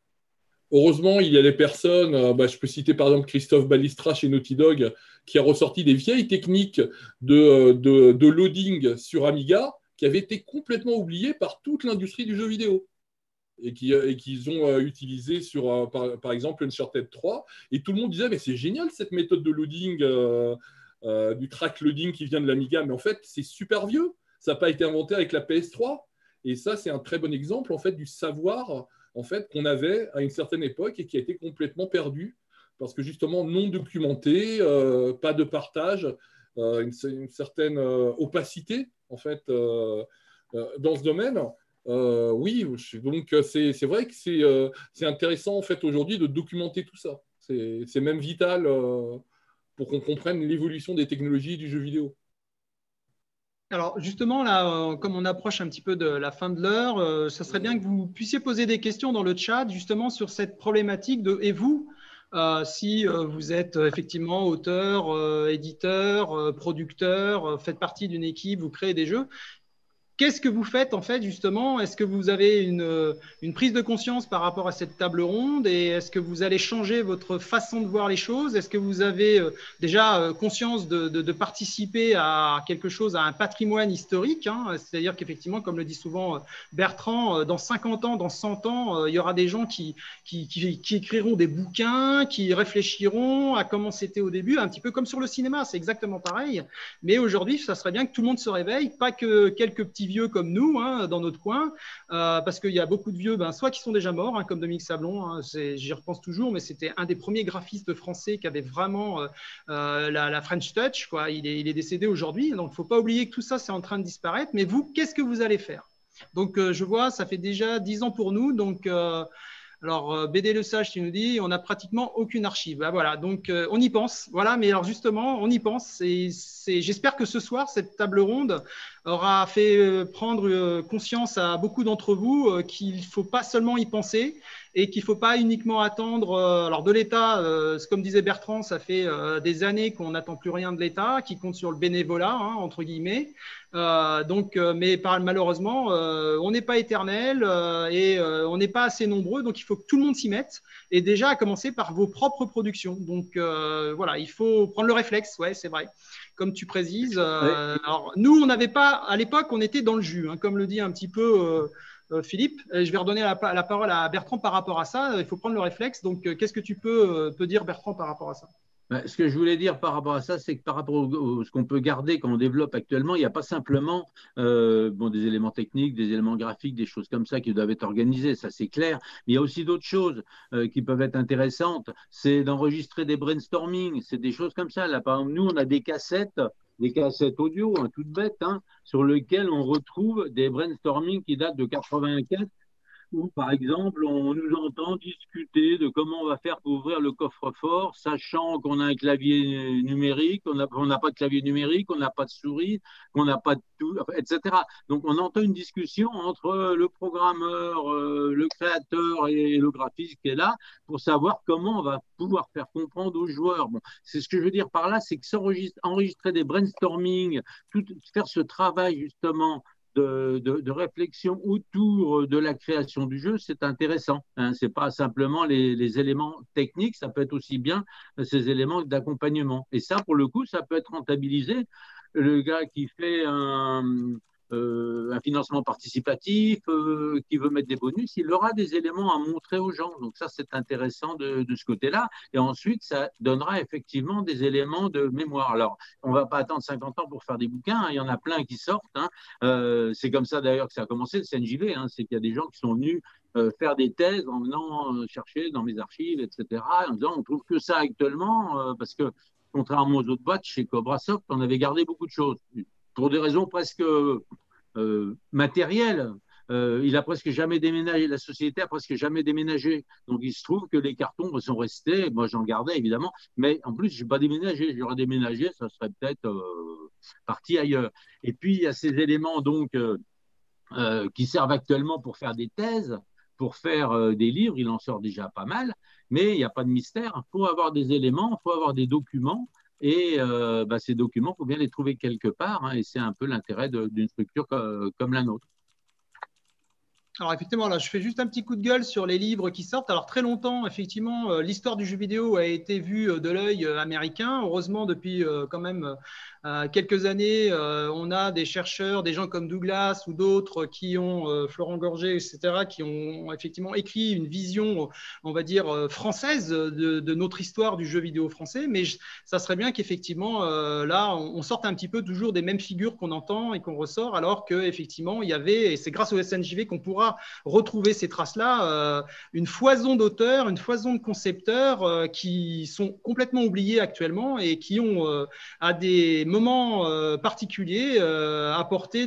Heureusement, il y a des personnes, euh, bah, je peux citer par exemple Christophe Balistra chez Naughty Dog, qui a ressorti des vieilles techniques de, de, loading sur Amiga qui avaient été complètement oubliées par toute l'industrie du jeu vidéo et qu'ils ont euh, utilisé sur, euh, par, exemple, Uncharted 3. Et tout le monde disait, mais c'est génial cette méthode de loading, du track loading qui vient de l'Amiga. Mais en fait, c'est super vieux. Ça n'a pas été inventé avec la PS3. Et ça, c'est un très bon exemple en fait du savoir en fait, qu'on avait à une certaine époque et qui a été complètement perdu parce que justement non documenté, euh, pas de partage, euh, une, certaine euh, opacité en fait dans ce domaine. oui, donc c'est vrai que c'est intéressant en fait aujourd'hui de documenter tout ça. C'est même vital pour qu'on comprenne l'évolution des technologies du jeu vidéo. Alors justement, là, euh, comme on approche un petit peu de la fin de l'heure, euh, ce serait bien que vous puissiez poser des questions dans le chat justement sur cette problématique de et vous, si vous êtes effectivement auteur, éditeur, producteur, faites partie d'une équipe, vous créez des jeux, Qu'est-ce que vous faites en fait justement? Est-ce que vous avez une, une, prise de conscience par rapport à cette table ronde? Et est-ce que vous allez changer votre façon de voir les choses? Est-ce que vous avez euh, déjà euh, conscience de, participer à quelque chose, à un patrimoine historique hein? C'est-à-dire qu'effectivement, comme le dit souvent euh, Bertrand, dans 50 ans, dans 100 ans, il y aura des gens qui, qui, qui, qui écriront des bouquins, qui réfléchiront à comment c'était au début, un petit peu comme sur le cinéma, c'est exactement pareil. Mais aujourd'hui, ça serait bien que tout le monde se réveille, pas que quelques petits vieux comme nous hein, dans notre coin, euh, parce qu'il y a beaucoup de vieux, ben, soit qui sont déjà morts, hein, comme Dominique Sablon, hein, j'y repense toujours, mais c'était un des premiers graphistes français qui avait vraiment euh, euh, la, French Touch. Quoi. Il, est, décédé aujourd'hui, donc il ne faut pas oublier que tout ça, c'est en train de disparaître. Mais vous, qu'est-ce que vous allez faire? Donc, je vois, ça fait déjà dix ans pour nous. Donc, alors, euh, BD Le Sage, tu nous dis, on n'a pratiquement aucune archive. Ah, voilà, donc euh, on y pense. Voilà, mais alors justement, on y pense. Et j'espère que ce soir, cette table ronde aura fait euh, prendre conscience à beaucoup d'entre vous qu'il ne faut pas seulement y penser et qu'il ne faut pas uniquement attendre. alors, de l'État, comme disait Bertrand, ça fait des années qu'on n'attend plus rien de l'État, qui compte sur le bénévolat, hein, entre guillemets. Euh, donc, euh, mais par, malheureusement, euh, on n'est pas éternel et on n'est pas assez nombreux, donc il faut que tout le monde s'y mette. Et déjà, à commencer par vos propres productions. Donc voilà, il faut prendre le réflexe, ouais, c'est vrai. Comme tu précises. Alors, nous, on n'avait pas, à l'époque, on était dans le jus, hein, comme le dit un petit peu. Philippe, je vais redonner la, parole à Bertrand par rapport à ça. Il faut prendre le réflexe. Donc, qu'est-ce que tu peux, dire, Bertrand, par rapport à ça? Bah, ce que je voulais dire par rapport à ça, c'est que par rapport à ce qu'on peut garder quand on développe actuellement, il n'y a pas simplement euh, des éléments techniques, des éléments graphiques, des choses comme ça qui doivent être organisées, ça c'est clair. Il y a aussi d'autres choses euh, qui peuvent être intéressantes. C'est d'enregistrer des brainstorming, c'est des choses comme ça. Là, par exemple, nous, on a des cassettes des cassettes audio, hein, toutes bêtes, hein, sur lesquelles on retrouve des brainstorming qui datent de 84 où, par exemple, on nous entend discuter de comment on va faire pour ouvrir le coffre-fort, sachant qu'on a un clavier numérique, on n'a pas de clavier numérique, on n'a pas de souris, qu'on n'a pas de tout, etc. Donc, on entend une discussion entre le programmeur, euh, le créateur et le graphiste qui est là pour savoir comment on va pouvoir faire comprendre aux joueurs. Bon, c'est ce que je veux dire par là, c'est que s'enregistrer des brainstorming, faire ce travail justement de, réflexion autour de la création du jeu, c'est intéressant. Hein. Ce n'est pas simplement les, éléments techniques, ça peut être aussi bien ces éléments d'accompagnement. Et ça, pour le coup, ça peut être rentabilisé. Le gars qui fait un, euh, un financement participatif, euh, qui veut mettre des bonus, il aura des éléments à montrer aux gens. Donc ça, c'est intéressant de, ce côté-là. Et ensuite, ça donnera effectivement des éléments de mémoire. Alors, on ne va pas attendre 50 ans pour faire des bouquins. Hein. Il y en a plein qui sortent. Hein. Euh, c'est comme ça d'ailleurs que ça a commencé, le CNJV. Hein. C'est qu'il y a des gens qui sont venus faire des thèses en venant chercher dans mes archives, etc. En disant, on trouve que ça actuellement, parce que contrairement aux autres boîtes, chez Cobrasoft, on avait gardé beaucoup de choses pour des raisons presque euh, matérielles. Euh, il a presque jamais déménagé, la société a presque jamais déménagé. Donc il se trouve que les cartons sont restés, moi j'en gardais évidemment, mais en plus je n'ai pas déménagé, j'aurais déménagé, ça serait peut-être euh, parti ailleurs. Et puis il y a ces éléments donc qui servent actuellement pour faire des thèses, pour faire des livres, il en sort déjà pas mal, mais il n'y a pas de mystère, il faut avoir des éléments, il faut avoir des documents, et euh, bah, ces documents, il faut bien les trouver quelque part, hein, et c'est un peu l'intérêt d'une structure comme la nôtre. Alors effectivement, là, je fais juste un petit coup de gueule sur les livres qui sortent. Alors très longtemps, effectivement, euh, l'histoire du jeu vidéo a été vue euh, de l'œil américain. Heureusement, depuis quand même euh, quelques années, euh, on a des chercheurs, des gens comme Douglas ou d'autres qui ont, euh, Florent Gorgé, etc., qui ont effectivement écrit une vision, on va dire, française de, notre histoire du jeu vidéo français. Mais ça serait bien qu'effectivement, là, on, sorte un petit peu toujours des mêmes figures qu'on entend et qu'on ressort, alors qu'effectivement, il y avait, et c'est grâce au SNJV qu'on pourra retrouver ces traces-là, une foison d'auteurs, une foison de concepteurs qui sont complètement oubliés actuellement et qui ont à des moment euh, particulier euh, apporter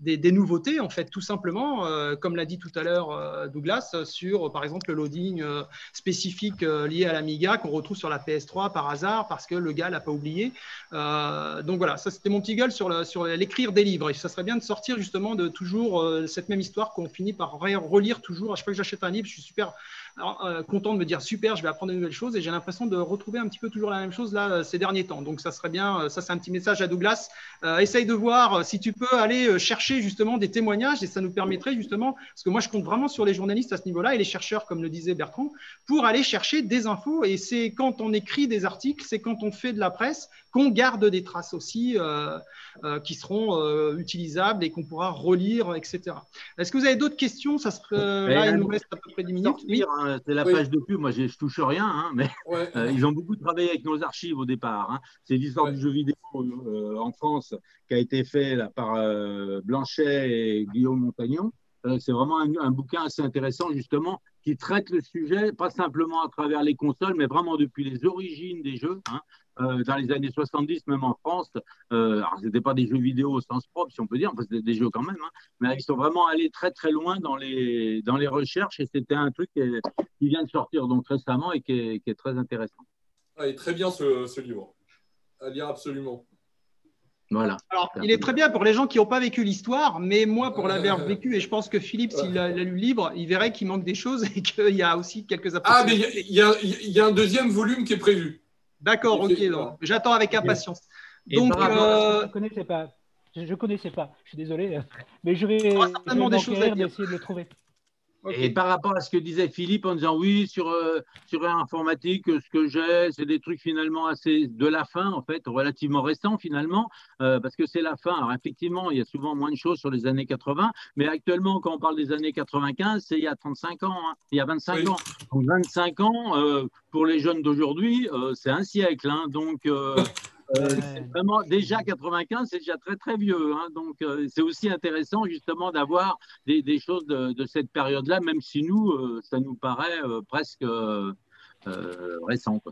des, nouveautés, en fait, tout simplement, euh, comme l'a dit tout à l'heure Douglas, sur, par exemple, le loading spécifique lié à l'Amiga qu'on retrouve sur la PS3 par hasard parce que le gars l'a pas oublié. donc voilà, ça c'était mon petit gueule sur, sur l'écrire des livres. Et ça serait bien de sortir justement de toujours cette même histoire qu'on finit par relire toujours. À chaque fois que j'achète un livre, je suis super content de me dire super, je vais apprendre de nouvelles choses et j'ai l'impression de retrouver un petit peu toujours la même chose là ces derniers temps. Donc ça serait bien, ça c'est un petit message à Douglas. essaye de voir si tu peux aller chercher justement des témoignages et ça nous permettrait justement, parce que moi je compte vraiment sur les journalistes à ce niveau-là et les chercheurs, comme le disait Bertrand, pour aller chercher des infos. Et c'est quand on écrit des articles, c'est quand on fait de la presse qu'on garde des traces aussi euh, euh, qui seront euh, utilisables et qu'on pourra relire, etc. Est-ce que vous avez d'autres questions? Ça serait, Là, il nous reste à peu près 10 minutes. Hein, c'est la page de pub. Moi, je ne touche rien, hein, mais ils ont beaucoup travaillé avec nos archives au départ. Hein. C'est l'histoire du jeu vidéo en France qui a été fait là, par Blanchet et Guillaume Montagnon. c'est vraiment un, un, bouquin assez intéressant, justement, qui traite le sujet, pas simplement à travers les consoles, mais vraiment depuis les origines des jeux. Hein, euh, dans les années 70, même en France, euh, alors ce n'était pas des jeux vidéo au sens propre, si on peut dire, enfin, c'était des jeux quand même, hein, mais ils sont vraiment allés très très loin dans les, dans les recherches et c'était un truc qui, qui, vient de sortir donc récemment et qui est, qui est très intéressant. Ah, très bien ce, ce, livre, à lire absolument. Voilà. Alors, il est très bien pour les gens qui n'ont pas vécu l'histoire, mais moi, pour l'avoir vécu, et je pense que Philippe, s'il a, lu le livre, il verrait qu'il manque des choses et qu'il y a aussi quelques Ah, mais il y, il y, a un deuxième volume qui est prévu. D'accord, ok. J'attends avec impatience. Donc, euh, je ne connaissais pas. Je, connaissais pas. Je suis désolé, mais je vais, je des choses d'essayer de le trouver. Et par rapport à ce que disait Philippe en disant oui, sur, euh, sur l'informatique, ce que j'ai, c'est des trucs finalement assez de la fin, en fait, relativement récents finalement, euh, parce que c'est la fin. Alors effectivement, il y a souvent moins de choses sur les années 80, mais actuellement, quand on parle des années 95, c'est il y a 35 ans, hein. il y a 25 ans. Donc 25 ans, euh, pour les jeunes d'aujourd'hui, c'est un siècle. Hein. donc. Euh, vraiment, déjà 95, c'est déjà très très vieux. Hein. donc, euh, c'est aussi intéressant justement d'avoir des, des, choses de, de cette période-là, même si nous, euh, ça nous paraît presque récent.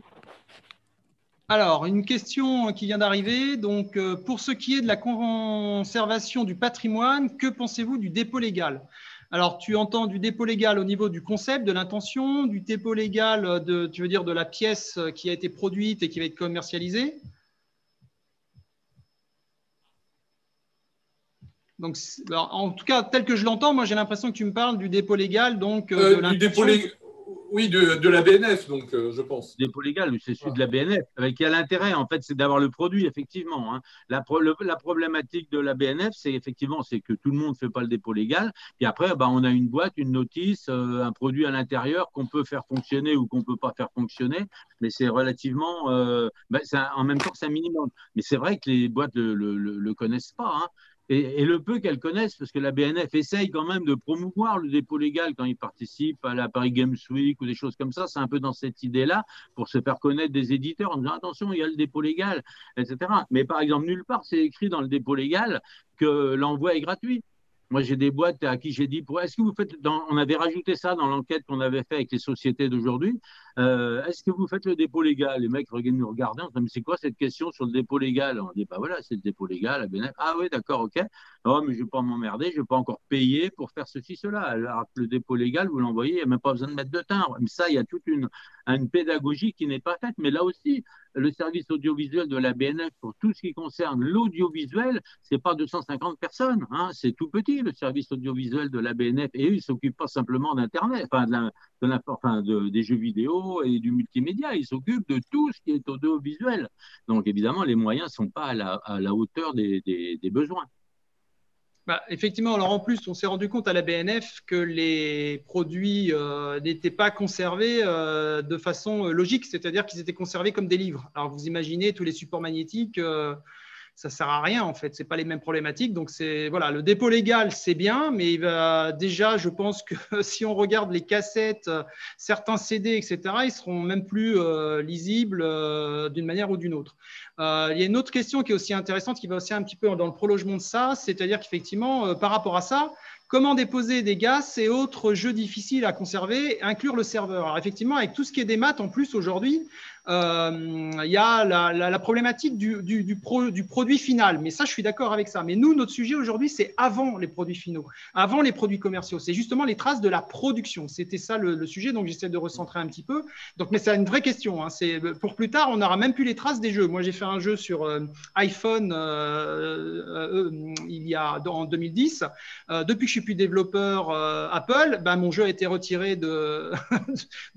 Alors, une question qui vient d'arriver. Donc, pour ce qui est de la conservation du patrimoine, que pensez-vous du dépôt légal? Alors, tu entends du dépôt légal au niveau du concept, de l'intention, du dépôt légal, de, tu veux dire, de la pièce qui a été produite et qui va être commercialisée? Donc, en tout cas, tel que je l'entends, moi j'ai l'impression que tu me parles du dépôt légal, donc euh, euh, du dépôt légal. Oui, de, la BNF, donc euh, je pense. Dépôt légal, c'est celui de la BNF. Avec quel intérêt, en fait, c'est d'avoir le produit, effectivement. Hein. La, la, problématique de la BNF, c'est effectivement c'est que tout le monde ne fait pas le dépôt légal. Et après, bah, on a une boîte, une notice, un produit à l'intérieur qu'on peut faire fonctionner ou qu'on ne peut pas faire fonctionner. Mais c'est relativement. Bah, en même temps, c'est un minimum. Mais c'est vrai que les boîtes ne le, le, connaissent pas. Hein et, le peu qu'elles connaissent, parce que la BNF essaye quand même de promouvoir le dépôt légal quand ils participent à la Paris Games Week ou des choses comme ça. C'est un peu dans cette idée-là pour se faire connaître des éditeurs en disant attention, il y a le dépôt légal, etc. Mais par exemple, nulle part c'est écrit dans le dépôt légal que l'envoi est gratuit. Moi, j'ai des boîtes à qui j'ai dit est-ce que vous faites, on avait rajouté ça dans l'enquête qu'on avait fait avec les sociétés d'aujourd'hui, euh, est-ce que vous faites le dépôt légal? Les mecs nous regardaient, on se mais c'est quoi cette question sur le dépôt légal? On dit bah voilà, c'est le dépôt légal, la BNF. Ah oui, d'accord, ok. Oh, mais je ne vais pas m'emmerder, je ne vais pas encore payer pour faire ceci, cela. Alors le dépôt légal, vous l'envoyez, il n'y a même pas besoin de mettre de timbre. Mais ça, il y a toute une, pédagogie qui n'est pas faite. Mais là aussi, le service audiovisuel de la BNF pour tout ce qui concerne l'audiovisuel, c'est pas 250 personnes, hein, c'est tout petit le service audiovisuel de la BNF et eux, ils s'occupent pas simplement d'Internet, enfin, de, la, enfin de, des jeux vidéo et du multimédia, ils s'occupent de tout ce qui est audiovisuel. Donc évidemment, les moyens sont pas à la, hauteur des besoins. Bah, effectivement, alors en plus, on s'est rendu compte à la BNF que les produits euh, n'étaient pas conservés euh, de façon euh, logique, c'est-à-dire qu'ils étaient conservés comme des livres. Alors vous imaginez tous les supports magnétiques ça sert à rien en fait. C'est pas les mêmes problématiques. Donc c'est voilà, le dépôt légal c'est bien, mais va déjà, je pense que si on regarde les cassettes, certains CD, etc., ils seront même plus euh, lisibles euh, d'une manière ou d'une autre. Euh, il y a une autre question qui est aussi intéressante, qui va aussi un petit peu dans le prolongement de ça, c'est-à-dire qu'effectivement, par rapport à ça, Comment déposer des gaz et autres jeux difficiles à conserver, inclure le serveur? Alors effectivement, avec tout ce qui est des maths en plus aujourd'hui, il y a la, problématique du, du, produit final. Mais ça, je suis d'accord avec ça. Mais nous, notre sujet aujourd'hui, c'est avant les produits finaux, avant les produits commerciaux. C'est justement les traces de la production. C'était ça le, sujet, donc j'essaie de recentrer un petit peu. Donc, mais c'est une vraie question. Hein. C'est pour plus tard, on n'aura même plus les traces des jeux. Moi, j'ai fait un jeu sur iPhone il y a en 2010. depuis que je suis plus développeur Apple, ben, mon jeu a été retiré de,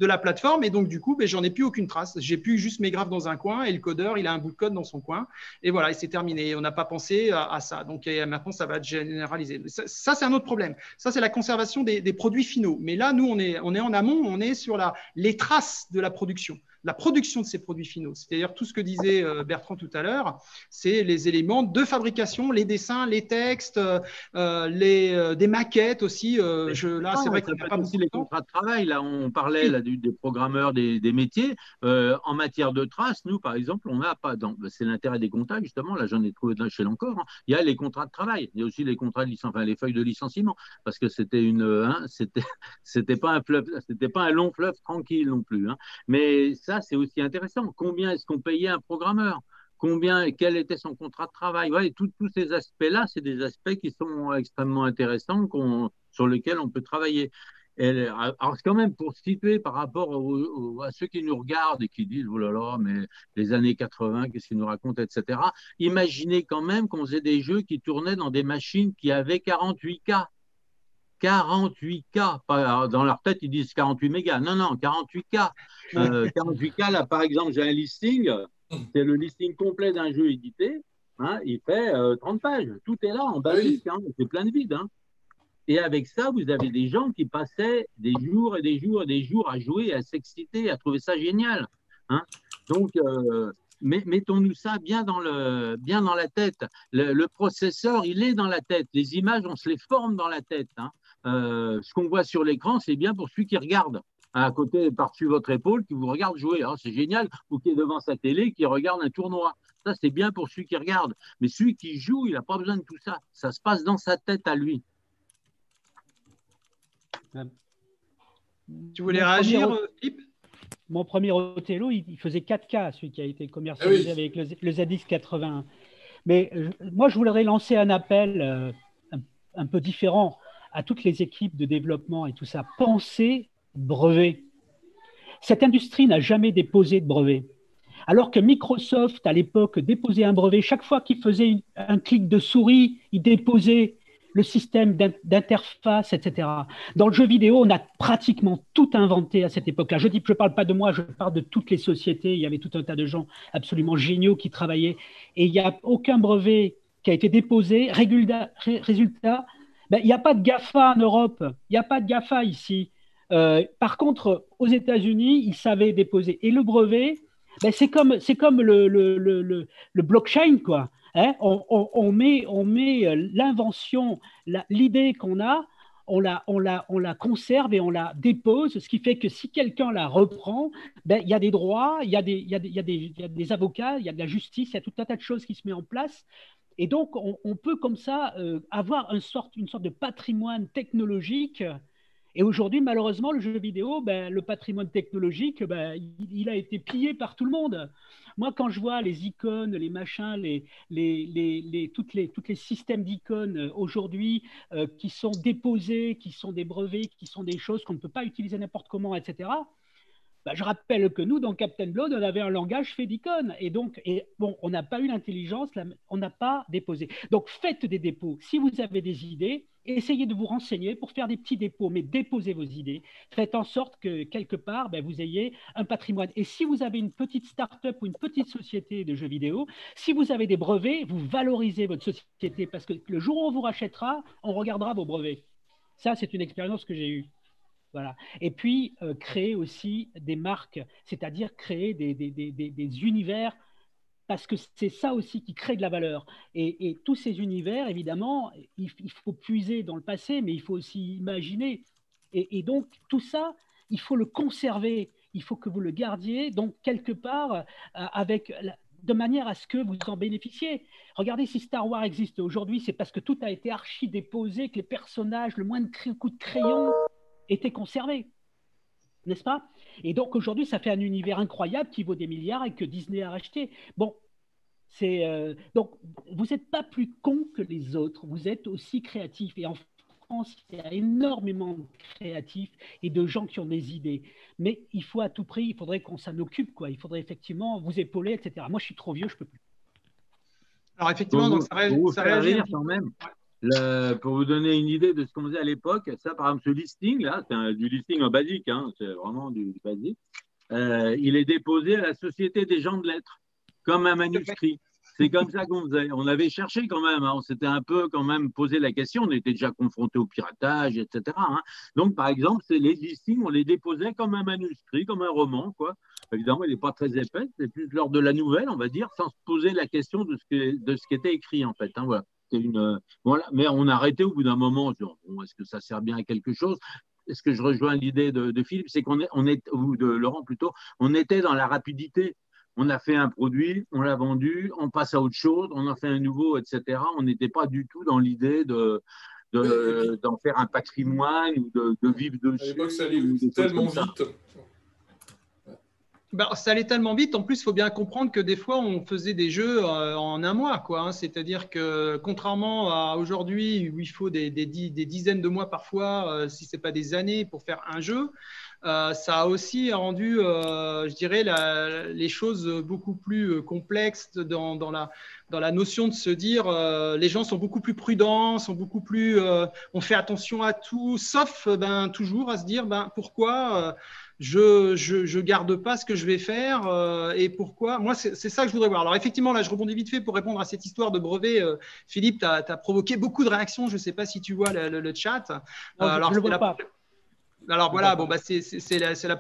la plateforme et donc du coup, ben, j'en ai plus aucune trace. Plus juste mes graphes dans un coin et le codeur, il a un bout de code dans son coin et voilà, et c'est terminé. On n'a pas pensé à, ça. Donc maintenant, ça va être généralisé. Ça, c'est un autre problème. Ça, c'est la conservation des, des, produits finaux. Mais là, nous, on est, on est en amont, on est sur la, les traces de la production la production de ces produits finaux. C'est-à-dire tout ce que disait euh, Bertrand tout à l'heure, c'est les éléments de fabrication, les dessins, les textes, euh, les, des maquettes aussi. je, là, c'est vrai qu'il n'y a pas beaucoup contrats de travail. Là, on parlait là, des programmeurs des, métiers. en matière de traces, nous, par exemple, on n'a pas. C'est l'intérêt des contrats, justement. Là, j'en ai trouvé chez l'encore. Hein. Il y a les contrats de travail. Il y a aussi les contrats de enfin, les feuilles de licenciement, parce que c'était une, hein, c'était, c'était pas un fleuve, c'était pas un long fleuve tranquille non plus. Hein. Mais ça, c'est aussi intéressant. Combien est-ce qu'on payait un programmeur? Combien, quel était son contrat de travail? Ouais, Tous ces aspects-là, c'est des aspects qui sont extrêmement intéressants, sur lesquels on peut travailler. alors, quand même, pour situer par rapport à ceux qui nous regardent et qui disent Oh là là, mais les années 80, qu'est-ce qu'ils nous racontent, etc. Imaginez quand même qu'on faisait des jeux qui tournaient dans des machines qui avaient 48K. 48K. Dans leur tête, ils disent 48 mégas. Non, non, 48K. 48K, euh, là, par exemple, j'ai un listing. C'est le listing complet d'un jeu édité. Hein, il fait 30 euh, pages. Tout est là en basique. Hein, c'est plein de vide. Hein. Et avec ça, vous avez des gens qui passaient des jours et des jours et des jours à jouer, à s'exciter, à trouver ça génial. Donc, euh, mettons-nous ça bien dans, le, bien dans la tête. Le, le, processeur, il est dans la tête. Les images, on se les forme dans la tête. Hein. Euh, ce qu'on voit sur l'écran, c'est bien pour celui qui regarde à côté, par-dessus votre épaule, qui vous regarde jouer. Ah, c'est génial, ou qui est devant sa télé, qui regarde un tournoi. Ça, c'est bien pour celui qui regarde. Mais celui qui joue, il n'a pas besoin de tout ça. Ça se passe dans sa tête à lui. Tu voulais réagir, Philippe? Mon premier Othello, il, faisait 4K, celui qui a été commercialisé ah avec le, le ZX 80. Mais euh, moi, je voudrais lancer un appel euh, un, peu différent à toutes les équipes de développement et tout ça, pensez brevet. Cette industrie n'a jamais déposé de brevet. Alors que Microsoft, à l'époque, déposait un brevet, chaque fois qu'il faisait un clic de souris, il déposait le système d'interface, etc. Dans le jeu vidéo, on a pratiquement tout inventé à cette époque-là. Je dis, je parle pas de moi, je parle de toutes les sociétés. Il y avait tout un tas de gens absolument géniaux qui travaillaient. Et il n'y a aucun brevet qui a été déposé. Résultat, ben, il n'y a pas de GAFA en Europe, il n'y a pas de GAFA ici. Euh, par contre, aux États-Unis, ils savaient déposer. Et le brevet, ben, c'est comme, le, blockchain, quoi. Hein. on, met, met euh, l'invention, l'idée qu'on a, on la, on, la, on la conserve et on la dépose, ce qui fait que si quelqu'un la reprend, ben, il y a des droits, il y, y, a des, avocats, il y a de la justice, il y a tout un tas de choses qui se mettent en place et donc, on, peut comme ça euh, avoir une sorte, de patrimoine technologique. Et aujourd'hui, malheureusement, le jeu vidéo, ben, le patrimoine technologique, ben, il, a été pillé par tout le monde. Moi, quand je vois les icônes, les machins, les, les, toutes les systèmes d'icônes euh, aujourd'hui euh, qui sont déposés, qui sont des brevets, qui sont des choses qu'on ne peut pas utiliser n'importe comment, etc., bah, je rappelle que nous, dans Captain Blood, on avait un langage fait d'icônes. Et donc, bon, on n'a pas eu l'intelligence, on n'a pas déposé. Donc, faites des dépôts. Si vous avez des idées, essayez de vous renseigner pour faire des petits dépôts, mais déposez vos idées. Faites en sorte que, quelque part, ben, vous ayez un patrimoine. Et si vous avez une petite start-up ou une petite société de jeux vidéo, si vous avez des brevets, vous valorisez votre société parce que le jour où on vous rachètera, on regardera vos brevets. Ça, c'est une expérience que j'ai eue. Et puis, euh, créer aussi des marques, c'est-à-dire créer des, des, des, des, univers, parce que c'est ça aussi qui crée de la valeur. Et, tous ces univers, évidemment, il, faut puiser dans le passé, mais il faut aussi imaginer. Et, donc, tout ça, il faut le conserver, il faut que vous le gardiez, donc quelque part, euh, avec de manière à ce que vous en bénéficiez. Regardez, si Star Wars existe aujourd'hui, c'est parce que tout a été archi déposé, que les personnages, le moins de coup de crayon, étaient conservés, n'est-ce pas? Et donc aujourd'hui, ça fait un univers incroyable qui vaut des milliards et que Disney a racheté. Bon, c'est euh, donc vous n'êtes pas plus con que les autres, vous êtes aussi créatif. Et en France, il y a énormément de créatifs et de gens qui ont des idées. Mais il faut à tout prix, il faudrait qu'on s'en occupe, quoi. Il faudrait effectivement vous épauler, etc. Moi, je suis trop vieux, je peux plus. Alors effectivement, donc, ça, réagit quand même pour vous donner une idée de ce qu'on faisait à l'époque, ça, par exemple, ce listing, là, c'est du listing en basique, hein, c'est vraiment du, basique. Euh, il est déposé à la Société des gens de lettres, comme un manuscrit. C'est comme ça qu'on faisait. On avait cherché quand même, hein. on s'était un peu quand même posé la question, on était déjà confronté au piratage, etc. Hein. Donc, par exemple, les listings, on les déposait comme un manuscrit, comme un roman, quoi. Évidemment, il n'est pas très épais, c'est plus lors de la nouvelle, on va dire, sans se poser la question de ce, qui était écrit, en fait. Hein, voilà une. Voilà. Mais on a arrêté au bout d'un moment. est-ce que ça sert bien à quelque chose? Est-ce que je rejoins l'idée de, Philippe? C'est qu'on est, on est, ou de Laurent plutôt, on était dans la rapidité. On a fait un produit, on l'a vendu, on passe à autre chose, on en fait un nouveau, etc. On n'était pas du tout dans l'idée de, d'en faire un patrimoine ou de, vivre dessus. À l'époque, ça allait tellement vite. Bah, ça allait tellement vite. En plus, il faut bien comprendre que des fois, on faisait des jeux euh, en un mois. quoi. Hein. C'est-à-dire que, contrairement à aujourd'hui, où il faut des, dizaines de mois parfois, euh, si ce n'est pas des années, pour faire un jeu, euh, ça a aussi rendu, je dirais, les choses beaucoup plus complexes dans, dans, la, dans la notion de se dire les gens sont beaucoup plus prudents, sont beaucoup plus, on fait attention à tout, sauf ben, toujours à se dire ben, pourquoi je, je, garde pas ce que je vais faire euh, et pourquoi? Moi, c'est ça que je voudrais voir. Alors, effectivement, là, je rebondis vite fait pour répondre à cette histoire de brevet. Euh, Philippe, tu as, provoqué beaucoup de réactions. Je ne sais pas si tu vois le, chat. alors, je ne le vois pas. Alors voilà, bon, bah, c'est la, la,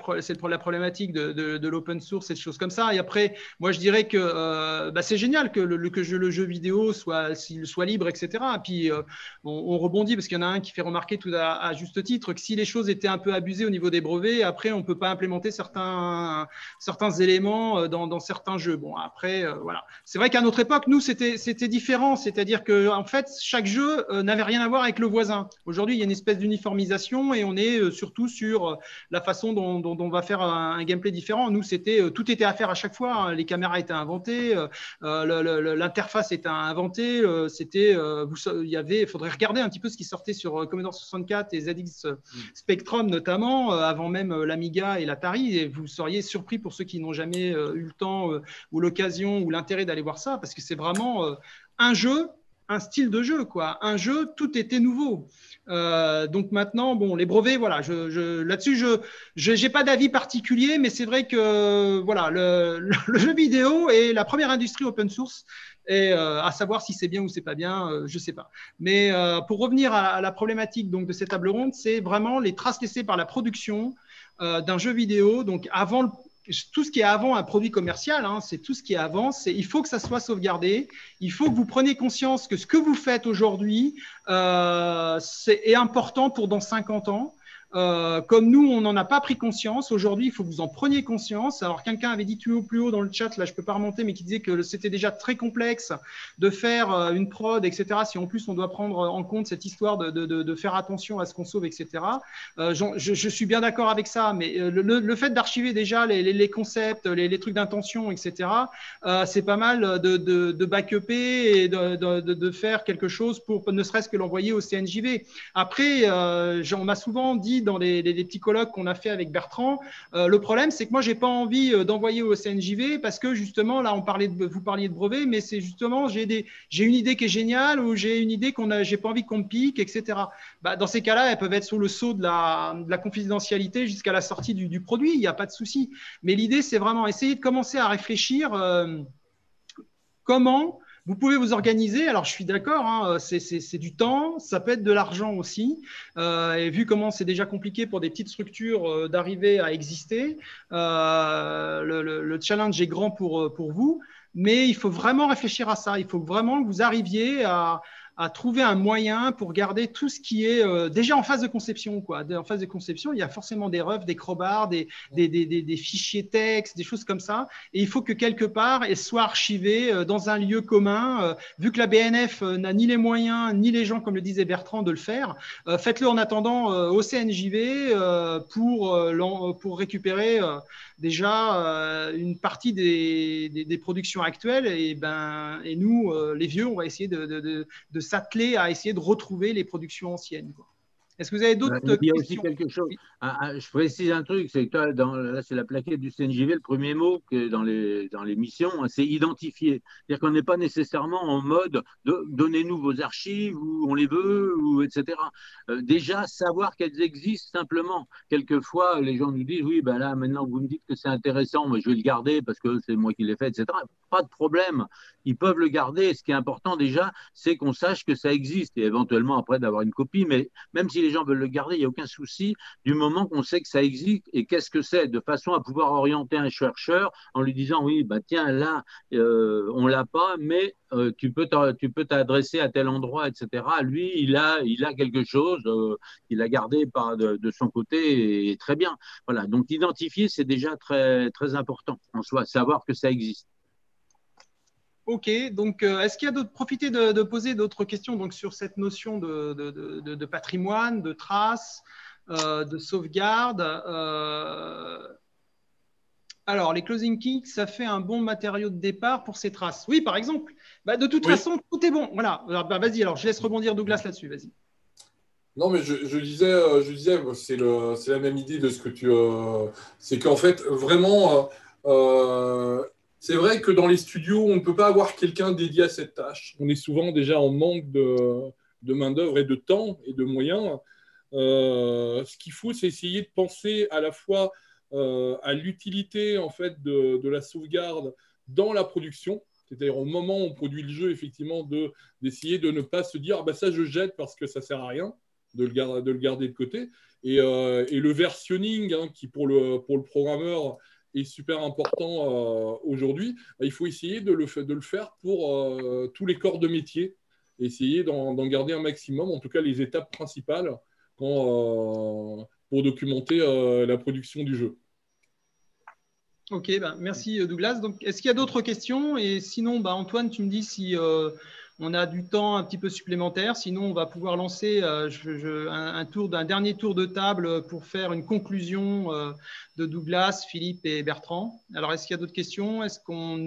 la, problématique de, de, l'open source et de choses comme ça. Et après, moi, je dirais que euh, bah, c'est génial que, le, que le jeu vidéo soit, soit libre, etc. Et puis, euh, on, rebondit parce qu'il y en a un qui fait remarquer tout à, juste titre que si les choses étaient un peu abusées au niveau des brevets, après, on ne peut pas implémenter certains, certains éléments euh, dans, dans certains jeux. Bon, après, voilà. C'est vrai qu'à notre époque, nous, c'était différent. C'est-à-dire que, en fait, chaque jeu n'avait rien à voir avec le voisin. Aujourd'hui, il y a une espèce d'uniformisation et on est sur surtout sur euh, la façon dont, on va faire un, gameplay différent. Nous, c'était euh, tout était à faire à chaque fois. Hein. Les caméras étaient inventées, euh, l'interface était inventée. C'était, il y avait, faudrait regarder un petit peu ce qui sortait sur Commodore 64 et ZX Spectrum notamment, avant même l'Amiga et l'Atari. Et vous seriez surpris pour ceux qui n'ont jamais eu le temps ou l'occasion ou l'intérêt d'aller voir ça, parce que c'est vraiment un jeu un style de jeu, quoi. Un jeu, tout était nouveau. Euh, donc maintenant, bon, les brevets, voilà, je, là-dessus, je n'ai pas d'avis particulier, mais c'est vrai que voilà, le, jeu vidéo est la première industrie open source. Et euh, à savoir si c'est bien ou c'est pas bien, euh, je sais pas. Mais pour revenir à, à, la problématique donc de cette table ronde, c'est vraiment les traces laissées par la production d'un jeu vidéo. Donc avant le, tout ce qui est avant un produit commercial, hein, c'est tout ce qui est avant, c'est il faut que ça soit sauvegardé, il faut que vous preniez conscience que ce que vous faites aujourd'hui euh, est important pour dans 50 ans. Euh, comme nous, on n'en a pas pris conscience. Aujourd'hui, il faut que vous en preniez conscience. Alors, quelqu'un avait dit plus haut, dans le chat, là, je peux pas remonter, mais qui disait que c'était déjà très complexe de faire euh, une prod, etc. Si en plus on doit prendre en compte cette histoire de, faire attention à ce qu'on sauve, etc. Euh, je, suis bien d'accord avec ça, mais le, fait d'archiver déjà les, concepts, les, trucs d'intention, etc. C'est pas mal de, de, de et de, faire quelque chose pour ne serait-ce que l'envoyer au CNJV. Après, on m'a souvent dit dans les, petits colloques qu'on a fait avec Bertrand. Euh, le problème, c'est que moi, j'ai pas envie euh, d'envoyer au CNJV parce que justement, là, on parlait de, vous parliez de brevet, mais c'est justement, j'ai des, j'ai une idée qui est géniale ou j'ai une idée qu'on a, j'ai pas envie qu'on me pique, etc. Bah, dans ces cas-là, elles peuvent être sous le sceau de la, de la confidentialité jusqu'à la sortie du, produit. Il n'y a pas de souci. Mais l'idée, c'est vraiment essayer de commencer à réfléchir euh, comment vous pouvez vous organiser. Alors, je suis d'accord, hein, c'est du temps, ça peut être de l'argent aussi. Euh, et vu comment c'est déjà compliqué pour des petites structures euh, d'arriver à exister, euh, le, challenge est grand pour, pour vous. mais il faut vraiment réfléchir à ça. Il faut vraiment que vous arriviez à, à trouver un moyen pour garder tout ce qui est euh, déjà en phase de conception. Quoi. En phase de conception, il y a forcément des refs, des crobards, des, des, des, des, fichiers texte, des choses comme ça. Et il faut que quelque part, elles soient archivées euh, dans un lieu commun. Euh, vu que la BNF n'a ni les moyens, ni les gens, comme le disait Bertrand, de le faire, faites-le en attendant au CNJV pour, pour récupérer déjà une partie des, productions actuelles. Et, ben, et nous, les vieux, on va essayer de s'atteler à essayer de retrouver les productions anciennes. Est-ce que vous avez d'autres questions Il y a aussi quelque chose. Ah, ah, je précise un truc, c'est que dans, là, c'est la plaquette du CNJV, le premier mot que dans les, dans les missions, hein, c'est identifier. C'est-à-dire qu'on n'est pas nécessairement en mode de donnez-nous vos archives, où on les veut, ou etc. Euh, déjà, savoir qu'elles existent simplement. Quelquefois, les gens nous disent oui, ben là, maintenant vous me dites que c'est intéressant, moi je vais le garder parce que c'est moi qui l'ai fait, etc. Pas de problème. Ils peuvent le garder. Ce qui est important déjà, c'est qu'on sache que ça existe et éventuellement après d'avoir une copie. Mais même si les gens veulent le garder, il n'y a aucun souci du moment qu'on sait que ça existe et qu'est-ce que c'est, de façon à pouvoir orienter un chercheur en lui disant oui, bah tiens, là, euh, on l'a pas, mais euh, tu peux t'adresser à tel endroit, etc. Lui, il a, il quelque chose euh, qu'il a gardé par, de, son côté et très bien. Voilà, donc identifier, c'est déjà très, très important en soi, savoir que ça existe. Ok, donc est-ce qu'il y a d'autres profiter de, poser d'autres questions donc sur cette notion de, de patrimoine, de traces, euh, de sauvegarde. Euh, alors, les closing kits, ça fait un bon matériau de départ pour ces traces. Oui, par exemple. Bah, de toute façon, tout est bon. Voilà. Bah, vas-y, alors je laisse rebondir Douglas là-dessus. Vas-y. Non, mais je, disais, euh, je disais, c'est la même idée de ce que tu. c'est qu'en fait, vraiment, c'est vrai que dans les studios, on ne peut pas avoir quelqu'un dédié à cette tâche. On est souvent déjà en manque de, main-d'œuvre et de temps et de moyens. Euh, ce qu'il faut, c'est essayer de penser à la fois euh, à l'utilité en fait de, la sauvegarde dans la production, c'est-à-dire au moment où on produit le jeu, effectivement, d'essayer de, ne pas se dire ah, bah, ça je jette parce que ça sert à rien, de le, garder de, côté. Et, euh, le versionning, hein, qui pour le programmeur est super important aujourd'hui, bah, il faut essayer de le, faire pour tous les corps de métier, essayer d'en garder un maximum, en tout cas les étapes principales euh, pour documenter euh, la production du jeu. Ok, ben, merci Douglas. Est-ce qu'il y a d'autres questions? Et sinon, ben, Antoine, tu me dis si euh, on a du temps un petit peu supplémentaire. Sinon, on va pouvoir lancer un, tour, d'un dernier tour de table pour faire une conclusion de Douglas, Philippe et Bertrand. Alors, est-ce qu'il y a d'autres questions? Est-ce qu'on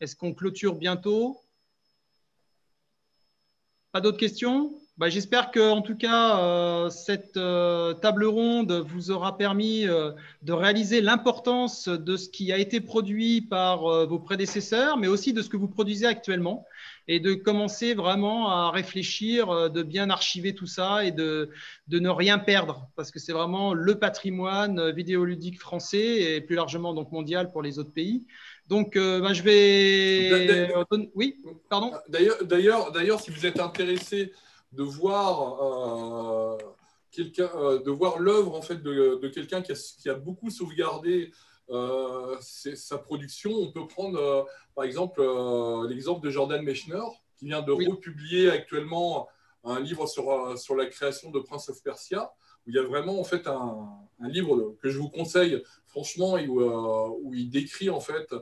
est qu'on clôture bientôt? Pas d'autres questions? Bah, j'espère que, en tout cas, euh, cette euh, table ronde vous aura permis euh, de réaliser l'importance de ce qui a été produit par vos prédécesseurs, mais aussi de ce que vous produisez actuellement, et de commencer vraiment à réfléchir, de bien archiver tout ça et de, de ne rien perdre, parce que c'est vraiment le patrimoine vidéoludique français et plus largement donc mondial pour les autres pays. Donc, bah, je vais. Oui, pardon. D'ailleurs, si vous êtes intéressé de voir, euh, euh, de voir l'œuvre en fait, de, quelqu'un qui a, qui a, beaucoup sauvegardé euh, sa production. On peut prendre par exemple l'exemple de Jordan Mechner, qui vient de republier actuellement un livre sur, sur la création de Prince of Persia, où il y a vraiment en fait un, un livre que je vous conseille franchement, où, où il décrit en fait